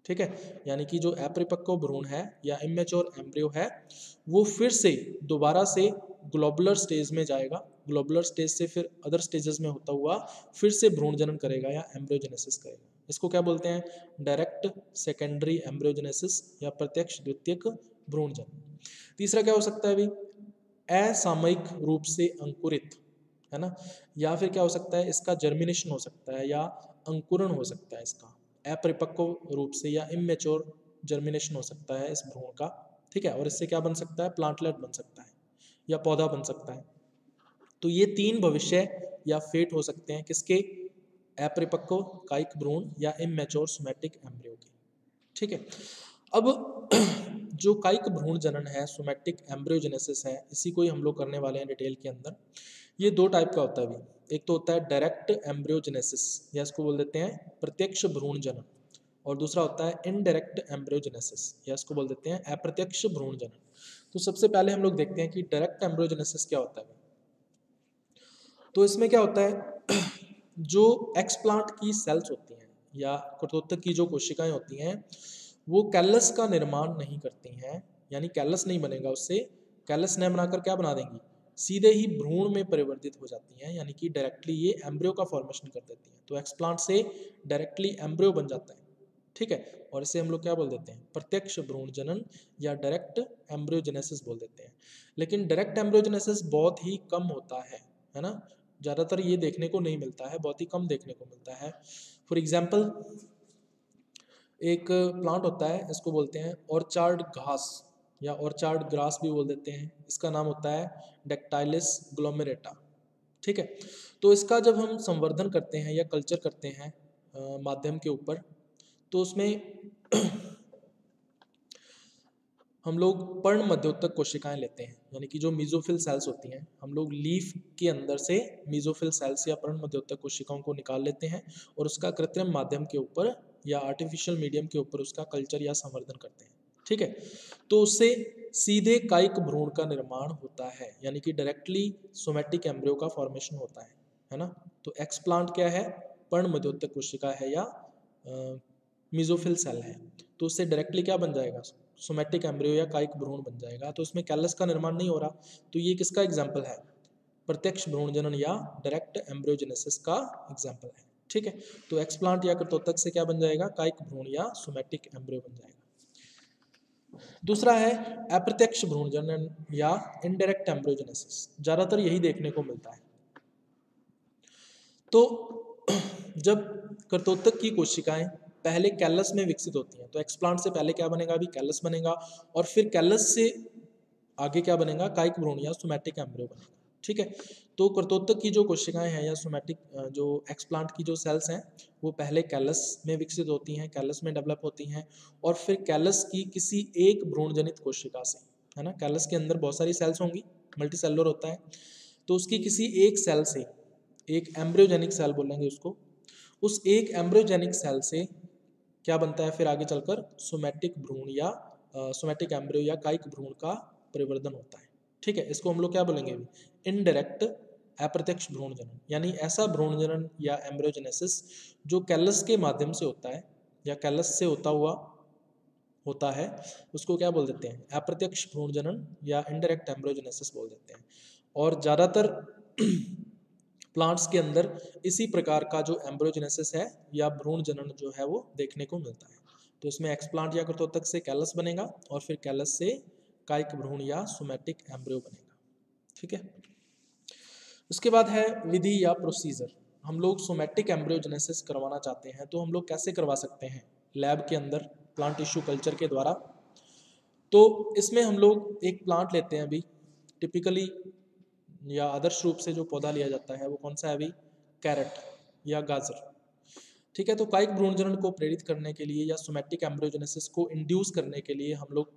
ठीक है? यानी कि जो अपरिपक्व भ्रूण है या इमेच्योर एम्ब्रियो है, वो फिर से दोबारा से ग्लोबुलर स्टेज में जाएगा। ग्लोबुलर स्टेज से फिर अदर स्टेजेस में होता हुआ फिर से भ्रूण जनन करेगा या एम्ब्रियोजेनेसिस करेगा। इसको क्या बोलते हैं? डायरेक्ट सेकेंडरी एम्ब्रियोजेनेसिस या प्रत्यक्ष द्वितीयक भ्रूण जनन। तीसरा क्या हो सकता है अभी? असामयिक रूप से अंकुरित, है ना? या फिर क्या हो सकता है? इसका जर्मिनेशन हो सकता है या अंकुरण हो सकता है इसका। अपरिपक्व रूप से या इमेच्योर जर्मिनेशन हो सकता है इस भ्रूण का। ठीक है? और इससे क्या बन सकता है? प्लांटलेट बन सकता है या पौधा बन सकता है। तो ये तीन भविष्य या फेट हो सकते हैं। किसके? अपरिपक्व काइक भ्रूण या इमेच्योर सोमैटिक एम्ब्रियो के। ठीक है? अब जो काइक भ्रूण जनन है सोमैटिक एम्ब्रियोजेनेसिस है, इसी को ही हम लोग करने वाले हैं डिटेल के अंदर। ये दो टाइप का होता है अभी। एक तो होता है डायरेक्ट एम्ब्रियोजेनेसिस या इसको बोल देते हैं प्रत्यक्ष भ्रूण जनन। और दूसरा होता है इनडायरेक्ट एम्ब्रियोजेनेसिस या इसको बोल देते हैं अप्रत्यक्ष भ्रूण जनन। तो सबसे पहले हम लोग देखते हैं कि डायरेक्ट एम्ब्रियोजेनेसिस क्या होता है। तो इसमें क्या होता है, जो एक्सप्लांट की सेल्स होती हैं या कटोत्तक की जो कोशिकाएँ होती हैं, वो कैलस का निर्माण नहीं करती हैं, यानी कैलस नहीं बनेगा उससे। कैलस न बनाकर क्या बना देंगी? सीधे ही भ्रूण में परिवर्तित हो जाती हैं, यानी कि डायरेक्टली ये एम्ब्रियो का फॉर्मेशन कर देती हैं। तो एक्सप्लांट से डायरेक्टली एम्ब्रियो बन जाता है, ठीक है? और इसे हम लोग क्या बोल देते हैं? प्रत्यक्ष भ्रूण जनन या डायरेक्ट एम्ब्रियोजेनेसिस बोल देते हैं। लेकिन डायरेक्ट एम्ब्रियोजेनेसिस बहुत ही कम होता है है ना? ज़्यादातर ये देखने को नहीं मिलता है, बहुत ही कम देखने को मिलता है। फॉर एग्ज़ाम्पल एक प्लांट होता है, इसको बोलते हैं ऑर्चार्ड घास या ऑर्चार्ड ग्रास भी बोल देते हैं। इसका नाम होता है डेक्टाइलिस ग्लोमेरेटा ठीक है? तो इसका जब हम संवर्धन करते हैं या कल्चर करते हैं माध्यम के ऊपर तो उसमें हम लोग पर्ण मध्योत्तक कोशिकाएँ लेते हैं, यानी कि जो मीजोफिल सेल्स होती हैं, हम लोग लीफ के अंदर से मीजोफिल सेल्स या पर्ण मध्योत्तक कोशिकाओं को निकाल लेते हैं और उसका कृत्रिम माध्यम के ऊपर या आर्टिफिशियल मीडियम के ऊपर उसका कल्चर या संवर्धन करते हैं, ठीक है? तो उससे सीधे कायिक भ्रूण का निर्माण होता है, यानी कि डायरेक्टली सोमेटिक एम्ब्रियो का फॉर्मेशन होता है है ना? तो एक्सप्लांट क्या है? पर्ण मध्योत्तक कोशिका है या मिजोफिल सेल है। तो उससे डायरेक्टली क्या बन जाएगा? सोमेटिक एम्ब्रियो या कायिक भ्रूण बन जाएगा तो उसमें कैलस का निर्माण नहीं हो रहा। तो ये किसका एग्ज़ाम्पल है? प्रत्यक्ष भ्रूण जनन या डायरेक्ट एम्ब्रियोजेनेसिस का एग्ज़ाम्पल है। ठीक है? तो एक्सप्लांट या कर्तोतक से क्या बन जाएगा? कायिक भ्रूण या सोमेटिक एम्ब्रियो बन जाएगा। दूसरा है अप्रत्यक्ष भ्रूण जनन या इनडायरेक्ट एम्ब्रियोजेनेसिस ज़्यादातर यही देखने को मिलता है। तो जब कर्तोत्तक की कोशिकाएँ पहले कैलस में विकसित होती हैं। तो एक्सप्लांट से पहले क्या बनेगा? अभी कैलस बनेगा। और फिर कैलस से आगे क्या बनेगा? काइक भ्रूण या सोमैटिक एम्ब्रियो बनेगा। ठीक है? तो कर्तोत्तक की जो कोशिकाएँ हैं या सोमैटिक जो एक्सप्लांट की जो सेल्स हैं, वो पहले कैलस में विकसित होती हैं, कैलस में डेवलप होती हैं। और फिर कैलस की किसी एक भ्रूण जनित कोशिका से, है ना? कैलस के अंदर बहुत सारी सेल्स होंगी मल्टी सेलुलर होता है। तो उसकी किसी एक सेल से, एक एम्ब्रियोजेनिक सेल बोलेंगे उसको, उस एक एम्ब्रियोजेनिक सेल से क्या बनता है फिर आगे चलकर? सोमैटिक भ्रूण या सोमैटिक एम्ब्रियो या काइक भ्रूण का परिवर्तन होता है। ठीक है, इसको हम लोग क्या बोलेंगे इनडायरेक्ट अप्रत्यक्ष भ्रूण जनन, यानी ऐसा भ्रूण जनन या एम्ब्रियोजेनेसिस जो कैलस के माध्यम से होता है, या कैलस से होता हुआ होता है, उसको क्या बोल देते हैं? अप्रत्यक्ष भ्रूण जनन या इनडायरेक्ट एम्ब्रियोजेनेसिस बोल देते हैं। और ज़्यादातर प्लांट्स के अंदर इसी प्रकार का जो एम्ब्रोजेनेसिस है या भ्रूण जनन जो है वो देखने को मिलता है। तो इसमें एक्सप्लांट या कर्तोतक से कैलस बनेगा और फिर कैलस से काइक भ्रूण या सोमैटिक एम्ब्रियो बनेगा। ठीक है? उसके बाद है विधि या प्रोसीजर। हम लोग सोमैटिक एम्ब्रियोजेनेसिस करवाना चाहते हैं तो हम लोग कैसे करवा सकते हैं? लैब के अंदर, प्लांट टिश्यू कल्चर के द्वारा। तो इसमें हम लोग एक प्लांट लेते हैं अभी, टिपिकली या आदर्श रूप से जो पौधा लिया जाता है, वो कौन सा है अभी? कैरेट या गाजर। ठीक है तो काइक भ्रूणजनन को प्रेरित करने के लिए या सोमैटिक एम्ब्रोजेनेसिस को इंड्यूस करने के लिए हम लोग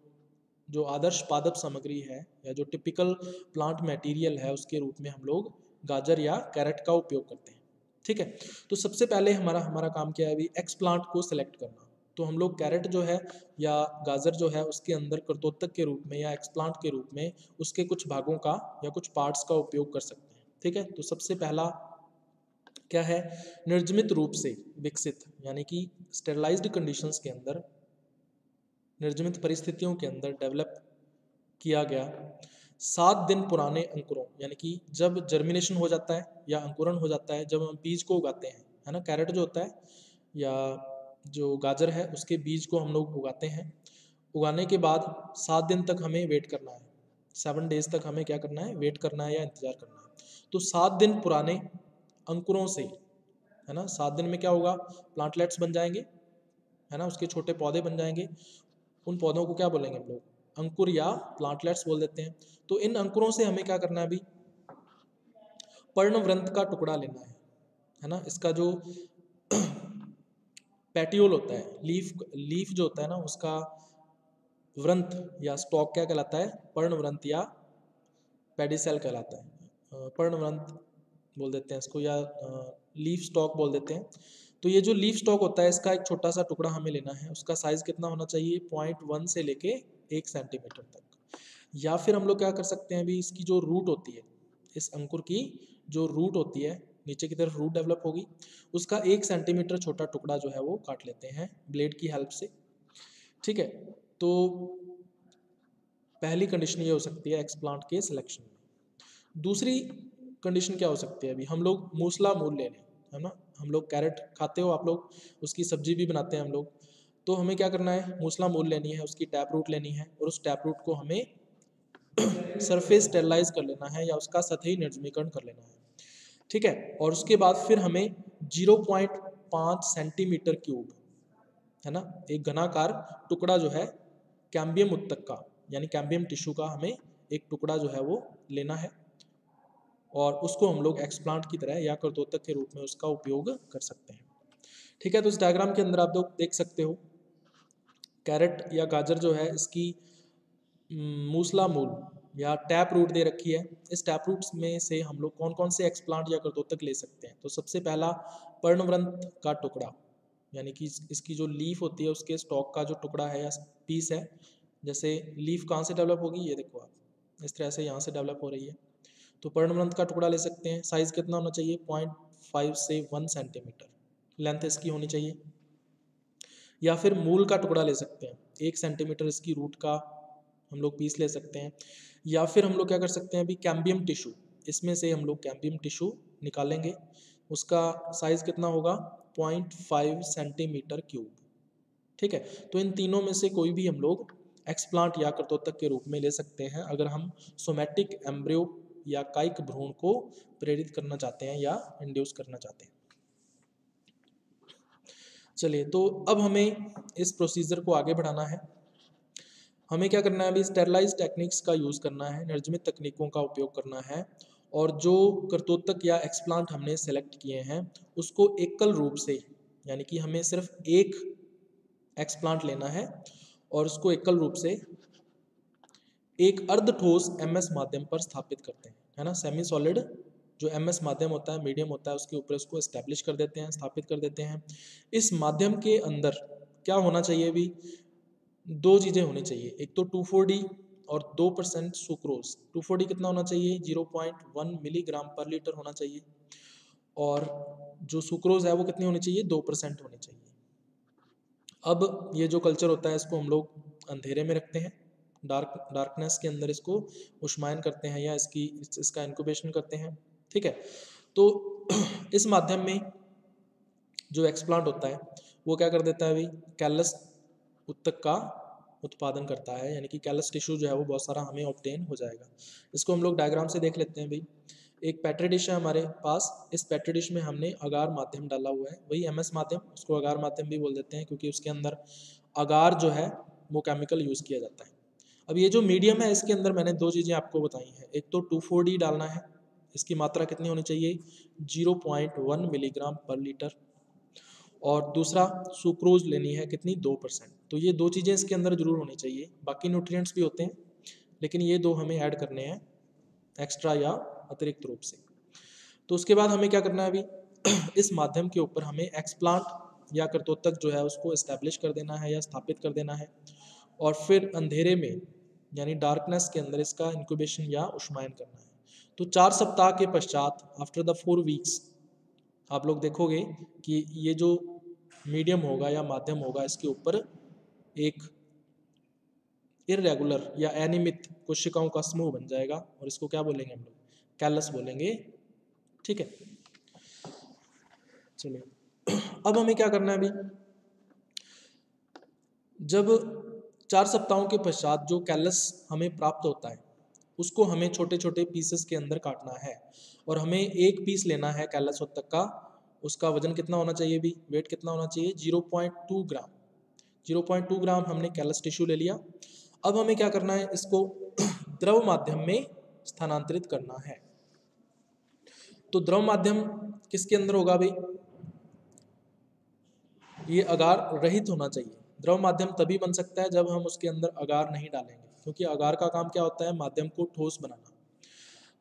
जो आदर्श पादप सामग्री है या जो टिपिकल प्लांट मटेरियल है, उसके रूप में हम लोग गाजर या कैरेट का उपयोग करते हैं। ठीक है तो सबसे पहले हमारा हमारा काम क्या है अभी? एक्स प्लांट को सिलेक्ट करना। तो हम लोग कैरेट जो है या गाजर जो है उसके अंदर कर्तोत्तक के रूप में या एक्सप्लांट के रूप में उसके कुछ भागों का या कुछ पार्ट्स का उपयोग कर सकते हैं, ठीक है? तो सबसे पहला क्या है? निर्जमित रूप से विकसित, यानी कि स्टेरलाइज्ड कंडीशंस के अंदर, निर्जमित परिस्थितियों के अंदर डेवलप किया गया। सात दिन पुराने अंकुरों, यानी कि जब जर्मिनेशन हो जाता है या अंकुरण हो जाता है, जब हम बीज को उगाते हैं, है ना? कैरेट जो होता है या जो गाजर है, उसके बीज को हम लोग उगाते हैं। उगाने के बाद सात दिन तक हमें वेट करना है। सेवन डेज़ तक हमें क्या करना है? वेट करना है या इंतज़ार करना है। तो सात दिन पुराने अंकुरों से, है ना? सात दिन में क्या होगा? प्लांटलेट्स बन जाएँगे, है ना? उसके छोटे पौधे बन जाएँगे। उन पौधों को क्या बोलेंगे हम लोग? अंकुर या प्लांटलेट्स बोल देते हैं। तो इन अंकुरों से हमें क्या करना है अभी? पर्णव्रंत का टुकड़ा लेना है है ना? इसका जो पैटियोल होता है, लीफ लीफ जो होता है ना, उसका व्रंत या स्टॉक क्या कहलाता है? पर्णव्रंत या पेडिसेल कहलाता है। पर्णव्रंत बोल देते हैं इसको या लीफ स्टॉक बोल देते हैं। तो ये जो लीफ स्टॉक होता है, इसका एक छोटा सा टुकड़ा हमें लेना है। उसका साइज़ कितना होना चाहिए? पॉइंट वन से लेके एक सेंटीमीटर तक। या फिर हम लोग क्या कर सकते हैं अभी, इसकी जो रूट होती है, इस अंकुर की जो रूट होती है नीचे की तरफ़ रूट डेवलप होगी। उसका एक सेंटीमीटर छोटा टुकड़ा जो है वो काट लेते हैं ब्लेड की हेल्प से। ठीक है? तो पहली कंडीशन ये हो सकती है एक्सप्लांट के सिलेक्शन में। दूसरी कंडीशन क्या हो सकती है अभी? हम लोग मूसला मूल ले लें, है ना? हम लोग कैरेट खाते हो आप लोग, उसकी सब्ज़ी भी बनाते हैं हम लोग। तो हमें क्या करना है? मूसला मूल लेनी है, उसकी टैप रूट लेनी है और उस टैप रूट को हमें सरफेस स्टेरलाइज कर लेना है या उसका सतही निर्जमीकरण कर लेना है। ठीक है? और उसके बाद फिर हमें 0.5 सेंटीमीटर क्यूब है ना? एक घनाकार टुकड़ा जो है कैम्बियम उत्तक का, यानी कैम्बियम टिश्यू का हमें एक टुकड़ा जो है वो लेना है। और उसको हम लोग एक्सप्लांट की तरह या करदोतक के रूप में उसका उपयोग कर सकते हैं। ठीक है तो इस डायग्राम के अंदर आप लोग देख सकते हो कैरेट या गाजर जो है, इसकी मूसला मूल या टैप रूट दे रखी है, इस टैप रूट में से हम लोग कौन कौन से एक्सप्लांट या करदोतक ले सकते हैं? तो सबसे पहला पर्णव्रंत का टुकड़ा, यानी कि इसकी जो लीफ होती है, उसके स्टॉक का जो टुकड़ा है या पीस है, जैसे लीफ कहाँ से डेवलप होगी? ये देखो आप, इस तरह से यहाँ से डेवलप हो रही है। तो पर्णव्रंत का टुकड़ा ले सकते हैं साइज़ कितना होना चाहिए? पॉइंट फाइव से वन सेंटीमीटर लेंथ इसकी होनी चाहिए। या फिर मूल का टुकड़ा ले सकते हैं, एक सेंटीमीटर इसकी रूट का हम लोग पीस ले सकते हैं। या फिर हम लोग क्या कर सकते हैं अभी कैम्बियम टिश्यू, इसमें से हम लोग कैम्बियम टिश्यू निकालेंगे। उसका साइज़ कितना होगा? Point five centimetre cube. ठीक है? तो इन तीनों में से कोई भी हम लोग एक्सप्लांट या कर्तोतक के रूप में ले सकते हैं, अगर हम सोमेटिक एम्ब्रियो या काइक भ्रूण को प्रेरित करना चाहते हैं या इंड्यूस करना चाहते हैं। चलिए तो अब हमें इस प्रोसीजर को आगे बढ़ाना है। हमें क्या करना है? अभी स्टेरलाइज टेक्निक्स का यूज़ करना है, निर्जमित तकनीकों का उपयोग करना है और जो करतोतक या एक्सप्लांट हमने सेलेक्ट किए हैं, उसको एकल रूप से, यानी कि हमें सिर्फ़ एक एक्सप्लांट लेना है और उसको एकल रूप से एक अर्ध ठोस एमएस माध्यम पर स्थापित करते हैं, है ना? सेमी सॉलिड जो एमएस माध्यम होता है मीडियम होता है, उसके ऊपर उसको इस्टेब्लिश कर देते हैं, स्थापित कर देते हैं। इस माध्यम के अंदर क्या होना चाहिए अभी? दो चीज़ें होनी चाहिए। एक तो टू फोर डी और दो percent sucrose two four D कितना होना चाहिए? Zero point one milligram per litre होना चाहिए। और जो सुक्रोज है वो कितनी होनी चाहिए? दो परसेंट होनी चाहिए। अब ये जो कल्चर होता है इसको हम लोग अंधेरे में रखते हैं। डार्क डार्कनेस के अंदर इसको उष्मायन करते हैं या इसकी इस, इसका इनक्यूबेशन करते हैं। ठीक है? तो इस माध्यम में जो एक्सप्लांट होता है वो क्या कर देता है अभी? कैलस उत्तक का उत्पादन करता है, यानी कि कैलस टिश्यू जो है वो बहुत सारा हमें ऑप्टेन हो जाएगा। इसको हम लोग डायग्राम से देख लेते हैं भाई। एक पैट्री डिश है हमारे पास, इस पैट्री डिश में हमने अगार माध्यम डाला हुआ है। वही एमएस माध्यम, उसको अगार माध्यम भी बोल देते हैं, क्योंकि उसके अंदर अगार जो है, वो केमिकल यूज़ किया जाता है। अब ये जो मीडियम है, इसके अंदर मैंने दो चीज़ें आपको बताई हैं। एक तो टू फोर डी डालना है, इसकी मात्रा कितनी होनी चाहिए? Zero point one milligram per litre और दूसरा सुक्रोज लेनी है कितनी? दो परसेंट तो ये दो चीज़ें इसके अंदर ज़रूर होनी चाहिए। बाकी न्यूट्रिएंट्स भी होते हैं, लेकिन ये दो हमें ऐड करने हैं एक्स्ट्रा या अतिरिक्त रूप से। तो उसके बाद हमें क्या करना है अभी? इस माध्यम के ऊपर हमें एक्सप्लांट या करतोतक जो है उसको इस्टेब्लिश कर देना है या स्थापित कर देना है। और फिर अंधेरे में, यानी डार्कनेस के अंदर इसका इंक्यूबेशन या उष्मायन करना है। तो चार सप्ताह के पश्चात आफ्टर द फोर वीक्स आप लोग देखोगे कि ये जो मीडियम होगा या माध्यम होगा, इसके ऊपर एक इरेगुलर या एनिमित कोशिकाओं का समूह बन जाएगा और इसको क्या बोलेंगे हम लोग? कैलस बोलेंगे। ठीक है? चलिए। अब हमें क्या करना है अभी? जब चार सप्ताहों के पश्चात जो कैलस हमें प्राप्त होता है उसको हमें छोटे छोटे पीसेस के अंदर काटना है। और हमें एक पीस लेना है कैलस तक का। उसका वज़न कितना होना चाहिए भी वेट कितना होना चाहिए? Zero point two gram zero point two gram हमने कैलस टिश्यू ले लिया। अब हमें क्या करना है? इसको द्रव माध्यम में स्थानांतरित करना है। तो द्रव माध्यम किसके अंदर होगा भाई? ये अगार रहित होना चाहिए। द्रव माध्यम तभी बन सकता है जब हम उसके अंदर अगार नहीं डालेंगे। क्योंकि अगार का काम क्या होता है? माध्यम को ठोस बनाना।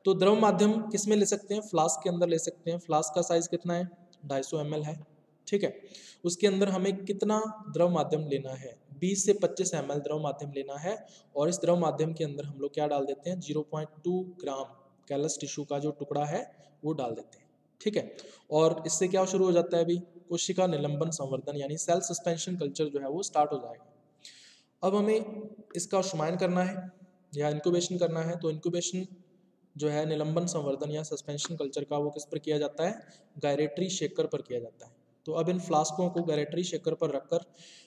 तो द्रव माध्यम किसमें ले सकते हैं? फ्लास्क के अंदर ले सकते हैं। फ्लास्क का साइज़ कितना है? ढाई सौ है। ठीक है? उसके अंदर हमें कितना द्रव माध्यम लेना है? 20 से 25 एम द्रव माध्यम लेना है और इस द्रव माध्यम के अंदर हम लोग क्या डाल देते हैं? 0.2 ग्राम कैलस टिश्यू का जो टुकड़ा है, वो डाल देते हैं। ठीक है? और इससे क्या शुरू हो जाता है अभी? कोशिका निलंबन संवर्धन, यानी सेल सस्पेंशन कल्चर जो है, वो स्टार्ट हो जाएगा। अब हमें इसका शुमायन करना है या इंक्यूबेशन करना है तो इंक्यूबेशन जो है निलंबन संवर्धन या सस्पेंशन कल्चर का वो किस पर किया जाता है? गायरेटरी शेकर पर किया जाता है। तो अब इन फ्लास्कों को गायरेटरी शेकर पर रखकर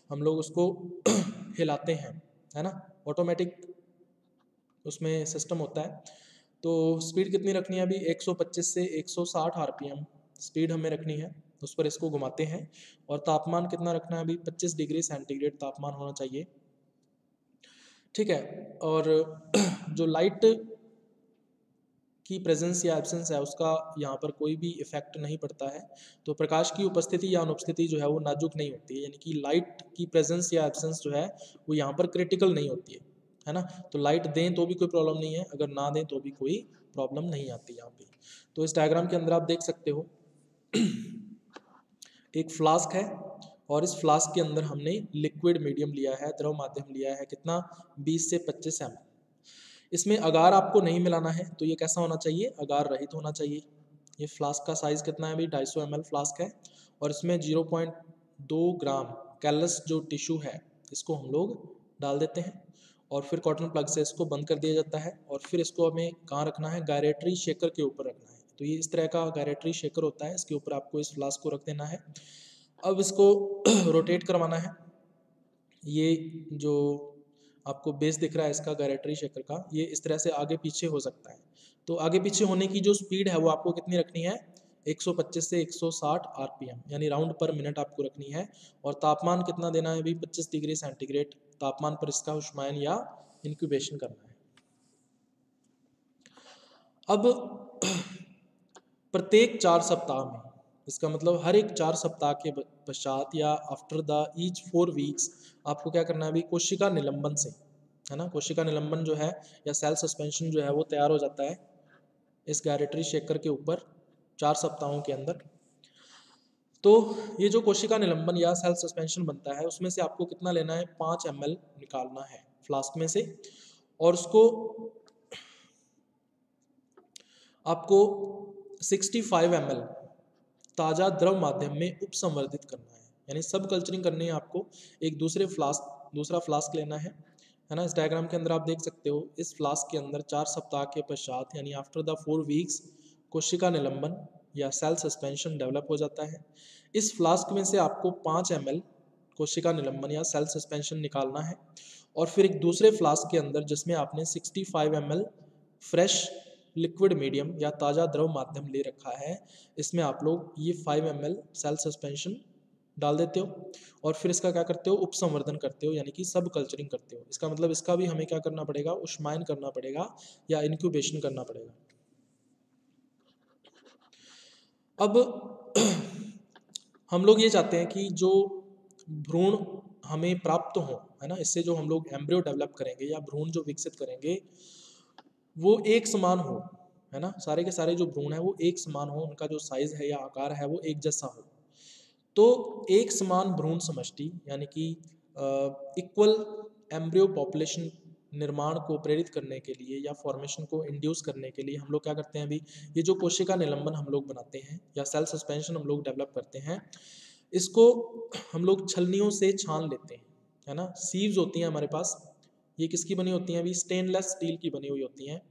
हम लोग उसको हिलाते हैं, है ना? ऑटोमेटिक उसमें सिस्टम होता है। तो स्पीड कितनी रखनी है अभी? 125 से 160 आरपीएम स्पीड हमें रखनी है। उस पर इसको घुमाते हैं और तापमान कितना रखना है अभी? 25 डिग्री सेंटीग्रेड तापमान होना चाहिए। ठीक है? और जो लाइट की प्रेजेंस या एब्सेंस है, उसका यहाँ पर कोई भी इफ़ेक्ट नहीं पड़ता है। तो प्रकाश की उपस्थिति या अनुपस्थिति जो है, वो नाजुक नहीं होती है। यानी कि लाइट की प्रेजेंस या एब्सेंस जो है, वो यहाँ पर क्रिटिकल नहीं होती है। है ना? तो लाइट दें तो भी कोई प्रॉब्लम नहीं है, अगर ना दें तो भी कोई प्रॉब्लम नहीं आती यहाँ पे। तो इस डायग्राम के अंदर आप देख सकते हो। एक फ्लास्क है। और इस फ्लास्क के अंदर हमने लिक्विड मीडियम लिया है, द्रव माध्यम लिया है, कितना? 20 से 25 एम। इसमें अगार आपको नहीं मिलाना है तो ये कैसा होना चाहिए? अगार रहित होना चाहिए। ये फ्लास्क का साइज़ कितना है अभी? ढाई सौ फ्लास्क है और इसमें ज़ीरो पॉइंट दो ग्राम कैलस जो टिश्यू है, इसको हम लोग डाल देते हैं और फिर कॉटन प्लग से इसको बंद कर दिया जाता है और फिर इसको हमें कहाँ रखना है? गायरेटरी शेकर के ऊपर रखना है। तो ये इस तरह का गायरेटरी शेकर होता है, इसके ऊपर आपको इस फ्लास्क को रख देना है। अब इसको रोटेट करवाना है। ये जो आपको बेस दिख रहा है इसका गायरेटरी शेकर का, ये इस तरह से आगे पीछे हो सकता है। तो आगे पीछे होने की जो स्पीड है वो आपको कितनी रखनी है? 125 से 160 आरपीएम यानी राउंड पर मिनट आपको रखनी है। और तापमान कितना देना है अभी? 25 डिग्री सेंटीग्रेड तापमान पर इसका उष्मायन या इंक्यूबेशन करना है। अब प्रत्येक चार सप्ताह में इसका मतलब हर एक चार सप्ताह के पश्चात या after the each four weeks आपको क्या करना है अभी कोशिका निलंबन से, है ना? कोशिका निलंबन जो है या सेल सस्पेंशन जो है वो तैयार हो जाता है इस गैरेटरी शेकर के ऊपर चार सप्ताहों के अंदर। तो ये जो कोशिका निलंबन या सेल सस्पेंशन बनता है, उसमें से आपको कितना लेना है? पाँच एम निकालना है फ्लास्क में से और उसको आपको 65 फाइव ताज़ा द्रव माध्यम में उपसंवर्धित करना है। यानी सब कल्चरिंग करनी है आपको। एक दूसरे फ्लास्क दूसरा फ्लास्क लेना है। है ना? इस डायग्राम के अंदर आप देख सकते हो, इस फ्लास्क के अंदर चार सप्ताह के पश्चात, यानी आफ्टर द फोर वीक्स कोशिका निलंबन या सेल सस्पेंशन डेवलप हो जाता है। इस फ्लास्क में से आपको पाँच एम कोशिका निलंबन या सेल सस्पेंशन निकालना है। और फिर एक दूसरे फ्लास्क के अंदर, जिसमें आपने 65 फाइव फ्रेश लिक्विड मीडियम या ताज़ा द्रव माध्यम ले रखा है। इसमें आप लोग ये फाइव एम सेल सस्पेंशन डाल देते हो और फिर इसका क्या करते हो? उपसंवर्धन करते हो, यानी कि सब कल्चरिंग करते हो। इसका मतलब इसका भी हमें क्या करना पड़ेगा? उष्मायन करना पड़ेगा या इनक्यूबेशन करना पड़ेगा। अब हम लोग ये चाहते हैं कि जो भ्रूण हमें प्राप्त हो, है ना? इससे जो हम लोग एम्ब्रियो डेवलप करेंगे या भ्रूण जो विकसित करेंगे वो एक समान हो, है ना? सारे के सारे जो भ्रूण है वो एक समान हो, उनका जो साइज़ है या आकार है वो एक जैसा हो। तो एक समान भ्रूण समष्टि, यानी कि इक्वल एम्ब्रियो पॉपुलेशन निर्माण को प्रेरित करने के लिए या फॉर्मेशन को इंड्यूस करने के लिए हम लोग क्या करते हैं अभी? ये जो कोशिका निलंबन हम लोग बनाते हैं या सेल सस्पेंशन हम लोग डेवलप करते हैं, इसको हम लोग छलनियों से छान लेते हैं, है ना? सीव्स होती हैं हमारे पास ये किसकी बनी होती हैं? अभी स्टेनलेस स्टील की बनी हुई होती हैं।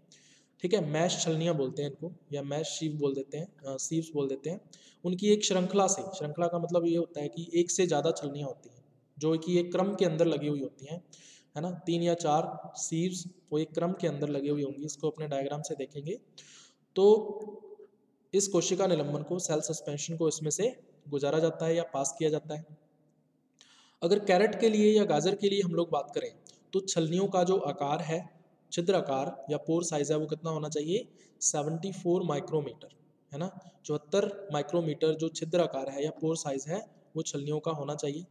ठीक है? मैश छलनियाँ बोलते हैं इनको, या मैश शीव बोल देते हैं सीव्स बोल देते हैं। उनकी एक श्रृंखला से, श्रृंखला का मतलब ये होता है कि एक से ज़्यादा छलनियाँ होती हैं, जो कि एक क्रम के अंदर लगी हुई होती हैं, है ना? तीन या चार सीव्स वो एक क्रम के अंदर लगी हुई होंगी, इसको अपने डायग्राम से देखेंगे। तो इस कोशिका निलंबन को सेल सस्पेंशन को इसमें से गुजारा जाता है या पास किया जाता है। अगर कैरेट के लिए या गाजर के लिए हम लोग बात करें तो छलनियों का जो आकार है छिद्र आकार या पोर साइज़ है, वो कितना होना चाहिए? 74 माइक्रोमीटर है ना? चौहत्तर माइक्रोमीटर जो छिद्र आकार है या पोर साइज़ है, वो छलनियों का होना चाहिए।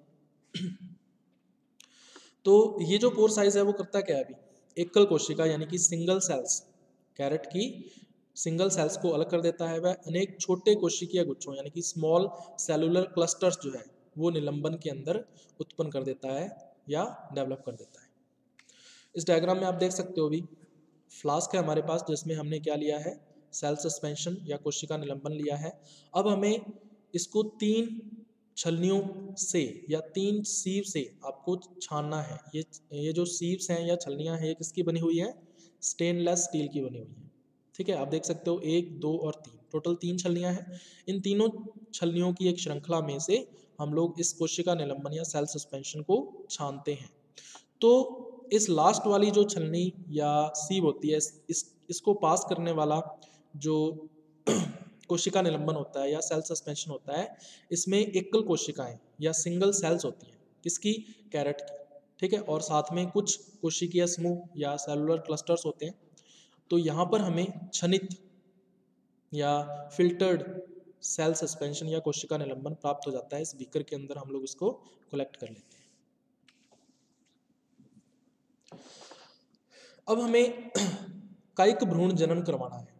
तो ये जो पोर साइज़ है, वो करता क्या है अभी? एकल कोशिका, यानी कि सिंगल सेल्स कैरेट की सिंगल सेल्स को अलग कर देता है। वह अनेक छोटे कोशिकीय गुच्छों, यानी कि स्मॉल सेलुलर क्लस्टर्स जो है, वो निलंबन के अंदर उत्पन्न कर देता है या डेवलप कर देता है। इस डायग्राम में आप देख सकते हो अभी फ्लास्क है हमारे पास, जिसमें हमने क्या लिया है? सेल सस्पेंशन या कोशिका निलंबन लिया है। अब हमें इसको तीन छलनियों से या तीन सीव से आपको छानना है। ये ये जो सीव्स हैं या छलनियाँ हैं, ये किसकी बनी हुई है? स्टेनलेस स्टील की बनी हुई है। ठीक है, आप देख सकते हो, एक, दो और तीन। टोटल तीन छलनियाँ हैं। इन तीनों छलनियों की एक श्रृंखला में से हम लोग इस कोशिका निलंबन या सेल सस्पेंशन को छानते हैं। तो इस लास्ट वाली जो छलनी या सीव होती है, इस इसको पास करने वाला जो कोशिका निलंबन होता है या सेल सस्पेंशन होता है, इसमें एकल कोशिकाएँ या सिंगल सेल्स होती हैं, किसकी? कैरेट की, ठीक है? और साथ में कुछ कोशिकीय समूह या सेलुलर क्लस्टर्स होते हैं तो यहाँ पर हमें छनित या फिल्टर्ड सेल सस्पेंशन या कोशिका निलंबन प्राप्त हो जाता है, इस बीकर के अंदर हम लोग इसको कलेक्ट कर लेते हैं। अब हमें कायिक भ्रूण जनन करवाना है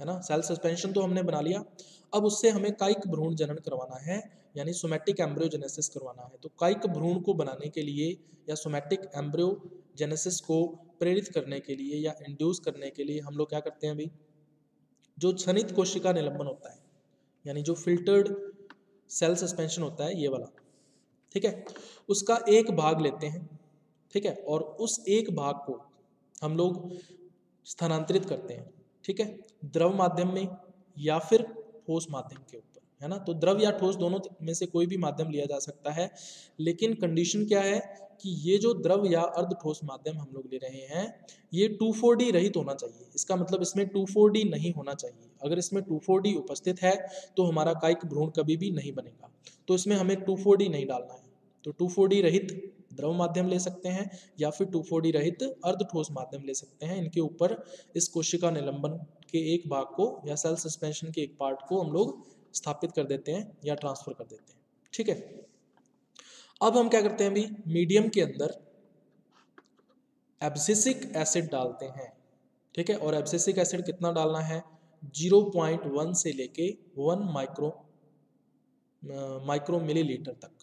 है ना? सेल सस्पेंशन तो हमने बना लिया। अब उससे हमें कायिक भ्रूण जनन करवाना है, यानी सोमैटिक एम्ब्रियोजेनेसिस करवाना है। तो कायिक भ्रूण को बनाने के लिए या सोमैटिक एम्ब्रियोजेनेसिस को प्रेरित करने के लिए या इंड्यूस करने के लिए हम लोग क्या करते हैं अभी? जो क्षणित कोशिका निलंबन होता है, यानी जो फिल्टर्ड सेल सस्पेंशन होता है, ये वाला, ठीक है? उसका एक भाग लेते हैं। ठीक है? और उस एक भाग को हम लोग स्थानांतरित करते हैं, ठीक है? द्रव माध्यम में या फिर ठोस माध्यम के ऊपर, है ना? तो द्रव या ठोस दोनों में से कोई भी माध्यम लिया जा सकता है, लेकिन कंडीशन क्या है कि ये जो द्रव या अर्ध ठोस माध्यम हम लोग ले रहे हैं, ये टू फोर डी रहित होना चाहिए। इसका मतलब इसमें टू फोर डी नहीं होना चाहिए। अगर इसमें टू फोर डी उपस्थित है तो हमारा कायिक भ्रूण कभी भी नहीं बनेगा। तो इसमें हमें टू फोर डी नहीं डालना है। तो टू फोर डी रहित द्रव माध्यम ले सकते हैं या फिर टू फोर रहित अर्ध ठोस माध्यम ले सकते हैं। इनके ऊपर इस कोशिका निलंबन के एक भाग को या सेल सस्पेंशन के एक पार्ट को हम लोग स्थापित कर देते हैं या ट्रांसफ़र कर देते हैं। ठीक है? अब हम क्या करते हैं अभी? मीडियम के अंदर एब्सिसिक एसिड डालते हैं। ठीक है? और एब्सिसिक एसिड कितना डालना है? 0.1 से लेके 1 माइक्रो माइक्रो मिलीलीटर तक।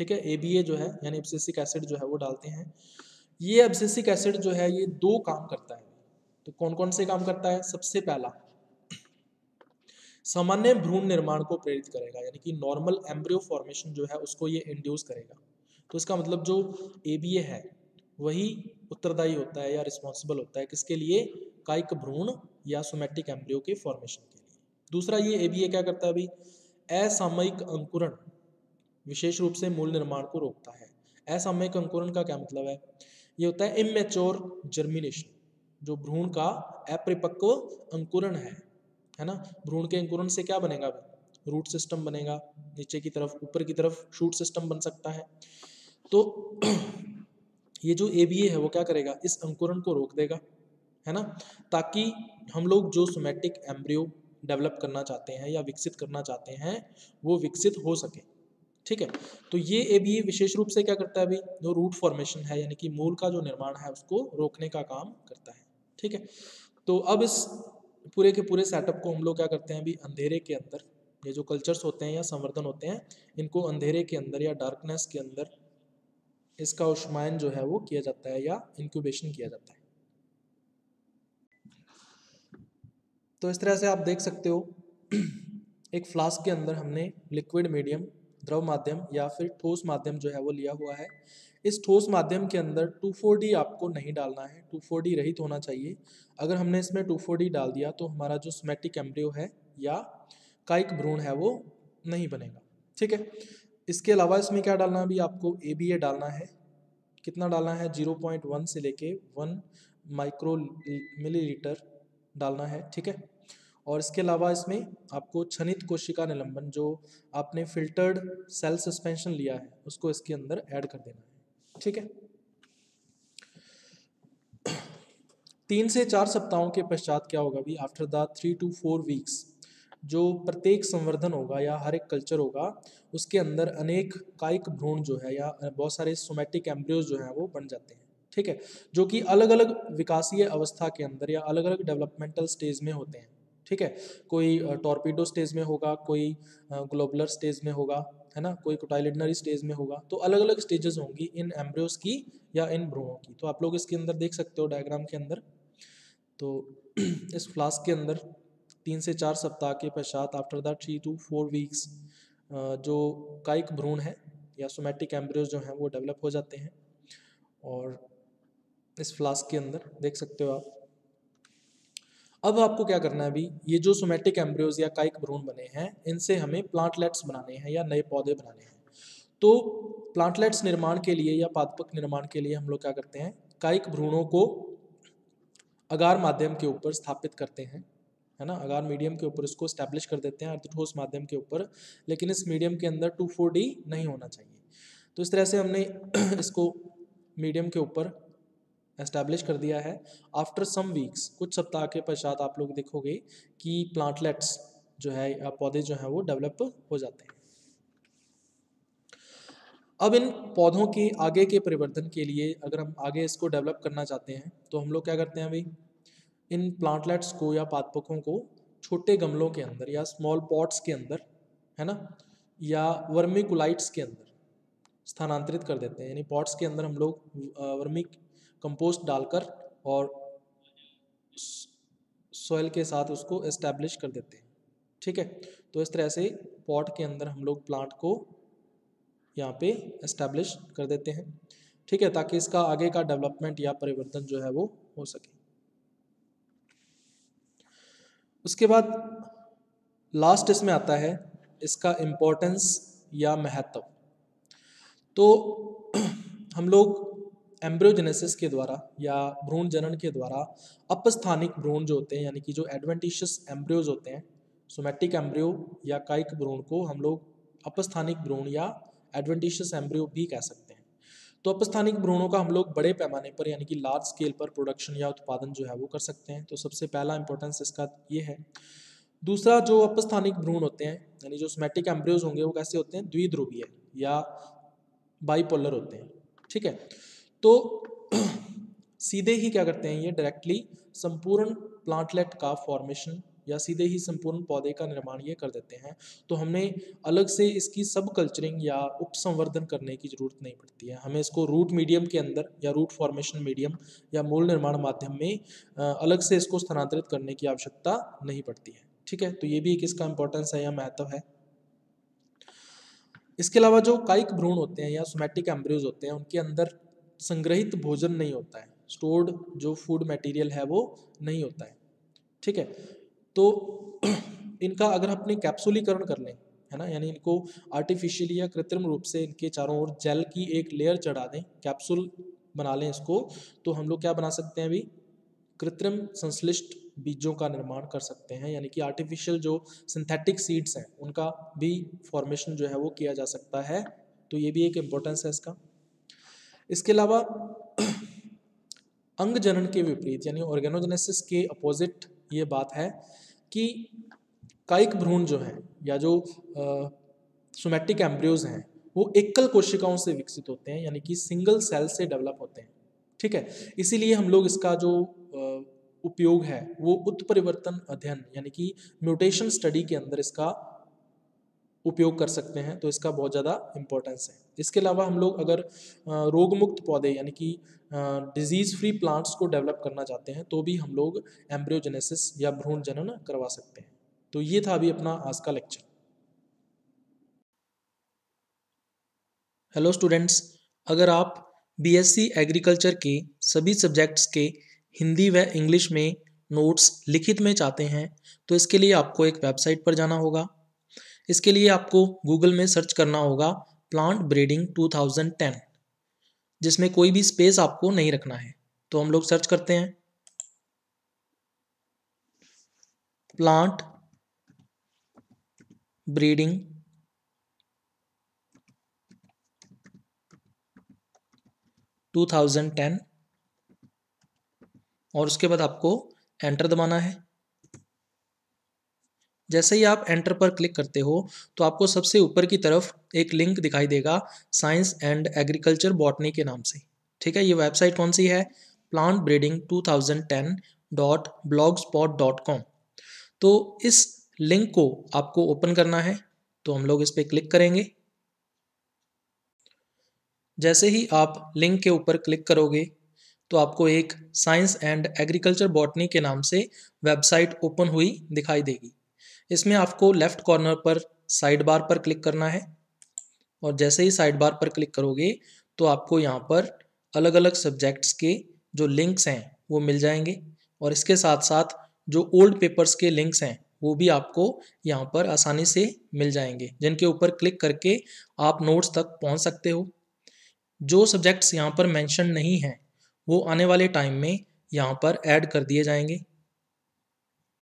ठीक है? एबीए जो है, यानी एब्सिसिक एसिड जो है, वो डालते हैं। ये एब्सिसिक एसिड जो है, ये दो काम करता है। तो कौन कौन से काम करता है? सबसे पहला, सामान्य भ्रूण निर्माण को प्रेरित करेगा, यानी कि नॉर्मल एम्ब्रियो फॉर्मेशन जो है, उसको ये इंड्यूस करेगा। तो इसका मतलब जो एबीए है, वही उत्तरदायी होता है या रिस्पॉन्सिबल होता है किसके लिए? कायिक भ्रूण या सोमेटिक एम्ब्रियो के फॉर्मेशन के लिए। दूसरा, ये एबीए क्या करता है अभी? असामयिक अंकुरण विशेष रूप से मूल निर्माण को रोकता है। असामयिक अंकुरण का क्या मतलब है? ये होता है इमेच्योर जर्मिनेशन जो भ्रूण का अपरिपक्व अंकुरण है है ना? भ्रूण के अंकुरण से क्या बनेगा? रूट सिस्टम बनेगा, नीचे की तरफ़, ऊपर की तरफ़ शूट सिस्टम बन सकता है। तो ये जो एबीए है, वो क्या करेगा? इस अंकुरण को रोक देगा, है ना? ताकि हम लोग जो सोमेटिक एम्ब्रियो डेवलप करना चाहते हैं या विकसित करना चाहते हैं, वो विकसित हो सके। ठीक है? तो ये ए बी विशेष रूप से क्या करता है अभी? जो रूट फॉर्मेशन है, यानी कि मूल का जो निर्माण है, उसको रोकने का काम करता है। ठीक है? तो अब इस पूरे के पूरे सेटअप को हम लोग क्या करते हैं अभी? अंधेरे के अंदर, ये जो कल्चर्स होते हैं या संवर्धन होते हैं, इनको अंधेरे के अंदर या डार्कनेस के अंदर इसका उष्मायन जो है वो किया जाता है या इंक्यूबेशन किया जाता है। तो इस तरह से आप देख सकते हो, एक फ्लास्क के अंदर हमने लिक्विड मीडियम द्रव माध्यम या फिर ठोस माध्यम जो है वो लिया हुआ है। इस ठोस माध्यम के अंदर टू फोर डी आपको नहीं डालना है, टू फोर डी रहित होना चाहिए। अगर हमने इसमें टू फोर डी डाल दिया तो हमारा जो स्मेटिक एम्ब्रियो है या काइक भ्रूण है वो नहीं बनेगा, ठीक है? इसके अलावा इसमें क्या डालना अभी? आपको ए बी ए डालना है। कितना डालना है? ज़ीरो पॉइंट वन से लेके वन माइक्रो मिलीलीटर डालना है, ठीक है? और इसके अलावा इसमें आपको क्षणित कोशिका निलंबन, जो आपने फिल्टर्ड सेल सस्पेंशन लिया है, उसको इसके अंदर ऐड कर देना है। ठीक है? तीन से चार सप्ताहों के पश्चात क्या होगा भी after the three to four weeks जो प्रत्येक संवर्धन होगा या हर एक कल्चर होगा, उसके अंदर अनेक कायिक भ्रूण जो है या बहुत सारे सोमेटिक एम्ब्रियोज जो हैं, वो बन जाते हैं। ठीक है? जो कि अलग अलग विकासीय अवस्था के अंदर या अलग अलग डेवलपमेंटल स्टेज में होते हैं। ठीक है? कोई टॉर्पीडो स्टेज में होगा, कोई ग्लोबुलर स्टेज में होगा, है ना? कोई कोटाइलिडनरी स्टेज में होगा तो अलग अलग स्टेजेस होंगी इन एम्ब्रियोस की या इन भ्रूणों की। तो आप लोग इसके अंदर देख सकते हो डायग्राम के अंदर। तो इस फ्लास्क के अंदर तीन से चार सप्ताह के पश्चात after the three to four weeks जो काइक भ्रूण है या सोमेटिक एम्ब्रियोज जो हैं, वो डेवलप हो जाते हैं। और इस फ्लास्क के अंदर देख सकते हो आप अब आपको क्या करना है अभी? ये जो सोमेटिक एम्ब्रियोज या काइक भ्रूण बने हैं, इनसे हमें प्लांटलेट्स बनाने हैं या नए पौधे बनाने हैं। तो प्लांटलेट्स निर्माण के लिए या पादपक निर्माण के लिए हम लोग क्या करते हैं? काइक भ्रूणों को अगार माध्यम के ऊपर स्थापित करते हैं, है ना? अगार मीडियम के ऊपर इसको स्टैब्लिश कर देते हैं अर्धठोस माध्यम के ऊपर, लेकिन इस मीडियम के अंदर टू फोर डी नहीं होना चाहिए। तो इस तरह से हमने इसको मीडियम के ऊपर एस्टैब्लिश कर दिया है। आफ्टर सम वीक्स कुछ सप्ताह के पश्चात आप लोग देखोगे कि प्लांटलेट्स जो है पौधे जो हैं, वो डेवलप हो जाते हैं। अब इन पौधों के आगे के परिवर्तन के लिए अगर हम आगे इसको डेवलप करना चाहते हैं तो हम लोग क्या करते हैं अभी? इन प्लांटलेट्स को या पादपकों को छोटे गमलों के अंदर या स्मॉल पॉट्स के अंदर, है ना? या वर्मिकुलाइट्स के अंदर स्थानांतरित कर देते हैं। यानी पॉट्स के अंदर हम लोग वर्मी कंपोस्ट डालकर और सॉइल के साथ उसको इस्टेब्लिश कर देते हैं। ठीक है? तो इस तरह से पॉट के अंदर हम लोग प्लांट को यहाँ पे इस्टेब्लिश कर देते हैं। ठीक है? ताकि इसका आगे का डेवलपमेंट या परिवर्तन जो है वो हो सके। उसके बाद लास्ट इसमें आता है इसका इम्पोर्टेंस या महत्व। तो हम लोग एम्ब्रियोजेनेसिस के द्वारा या भ्रूण जनन के द्वारा अपस्थानिक भ्रूण जो होते हैं, यानी कि जो एडवेंटिशियस एम्ब्रियोज होते हैं सोमेटिक एम्ब्रियो या काइक भ्रूण को हम लोग अपस्थानिक भ्रूण या एडवेंटिशियस एम्ब्रियो भी कह सकते हैं। तो अपस्थानिक भ्रूणों का हम लोग बड़े पैमाने पर, यानी कि लार्ज स्केल पर प्रोडक्शन या उत्पादन जो है वो कर सकते हैं। तो सबसे पहला इंपॉर्टेंस इसका ये है। दूसरा जो अपस्थानिक भ्रूण होते हैं, यानी जो सोमेटिक एम्ब्रियोज होंगे वो कैसे होते हैं? द्विध्रुवीय या बाईपोलर होते हैं। ठीक है? तो सीधे ही क्या करते हैं ये डायरेक्टली संपूर्ण प्लांटलेट का फॉर्मेशन या सीधे ही संपूर्ण पौधे का निर्माण ये कर देते हैं। तो हमें अलग से इसकी सब कल्चरिंग या उपसंवर्धन करने की ज़रूरत नहीं पड़ती है। हमें इसको रूट मीडियम के अंदर या रूट फॉर्मेशन मीडियम या मूल निर्माण माध्यम में अलग से इसको स्थानांतरित करने की आवश्यकता नहीं पड़ती है। ठीक है? तो ये भी एक इसका इंपॉर्टेंस है या महत्व है। इसके अलावा जो काइक भ्रूण होते हैं या सोमेटिक एम्ब्रियोज होते हैं, उनके अंदर संग्रहित भोजन नहीं होता है। स्टोर्ड जो फ़ूड मटेरियल है वो नहीं होता है। ठीक है? तो इनका अगर अपने कैप्सूलीकरण कर लें, है ना? यानी इनको आर्टिफिशियली या कृत्रिम रूप से इनके चारों ओर जेल की एक लेयर चढ़ा दें कैप्सूल बना लें इसको तो हम लोग क्या बना सकते हैं अभी? कृत्रिम संश्लिष्ट बीजों का निर्माण कर सकते हैं। यानी कि आर्टिफिशियल जो सिंथेटिक सीड्स हैं, उनका भी फॉर्मेशन जो है वो किया जा सकता है। तो ये भी एक इम्पोर्टेंस है इसका। इसके अलावा अंग जनन के विपरीत, यानी ऑर्गेनोजेनेसिस के अपोजिट ये बात है कि कायिक भ्रूण जो हैं या जो सोमेटिक एम्ब्रियोज हैं, वो एकल कोशिकाओं से विकसित होते हैं, यानी कि सिंगल सेल से डेवलप होते हैं। ठीक है? इसीलिए हम लोग इसका जो उपयोग है, वो उत्परिवर्तन अध्ययन, यानी कि म्यूटेशन स्टडी के अंदर इसका उपयोग कर सकते हैं तो इसका बहुत ज़्यादा इम्पोर्टेंस है। इसके अलावा हम लोग अगर रोग मुक्त पौधे यानी कि डिज़ीज़ फ्री प्लांट्स को डेवलप करना चाहते हैं तो भी हम लोग एम्ब्रियोजेनेसिस या भ्रूण जनन करवा सकते हैं। तो ये था अभी अपना आज का लेक्चर हेलो स्टूडेंट्स अगर आप बीएससी एग्रीकल्चर के सभी सब्जेक्ट्स के हिंदी व इंग्लिश में नोट्स लिखित में चाहते हैं तो इसके लिए आपको एक वेबसाइट पर जाना होगा। इसके लिए आपको गूगल में सर्च करना होगा प्लांट ब्रीडिंग 2010 जिसमें कोई भी स्पेस आपको नहीं रखना है। तो हम लोग सर्च करते हैं। Plant breeding two thousand ten और उसके बाद आपको एंटर दबाना है। जैसे ही आप एंटर पर क्लिक करते हो तो आपको सबसे ऊपर की तरफ़ एक लिंक दिखाई देगा साइंस एंड एग्रीकल्चर बॉटनी के नाम से। ठीक है, ये वेबसाइट कौन सी है? Plant breeding 2010 dot blog spot dot com तो इस लिंक को आपको ओपन करना है तो हम लोग इस पर क्लिक करेंगे। जैसे ही आप लिंक के ऊपर क्लिक करोगे तो आपको एक साइंस एंड एग्रीकल्चर बॉटनी के नाम से वेबसाइट ओपन हुई दिखाई देगी। इसमें आपको लेफ़्ट कॉर्नर पर साइड बार पर क्लिक करना है। और जैसे ही साइड बार पर क्लिक करोगे तो आपको यहाँ पर अलग अलग सब्जेक्ट्स के जो लिंक्स हैं, वो मिल जाएँगे। और इसके साथ साथ जो ओल्ड पेपर्स के लिंक्स हैं, वो भी आपको यहाँ पर आसानी से मिल जाएँगे, जिनके ऊपर क्लिक करके आप नोट्स तक पहुँच सकते हो। जो सब्जेक्ट्स यहाँ पर मेंशन नहीं हैं, वो आने वाले टाइम में यहाँ पर ऐड कर दिए जाएँगे।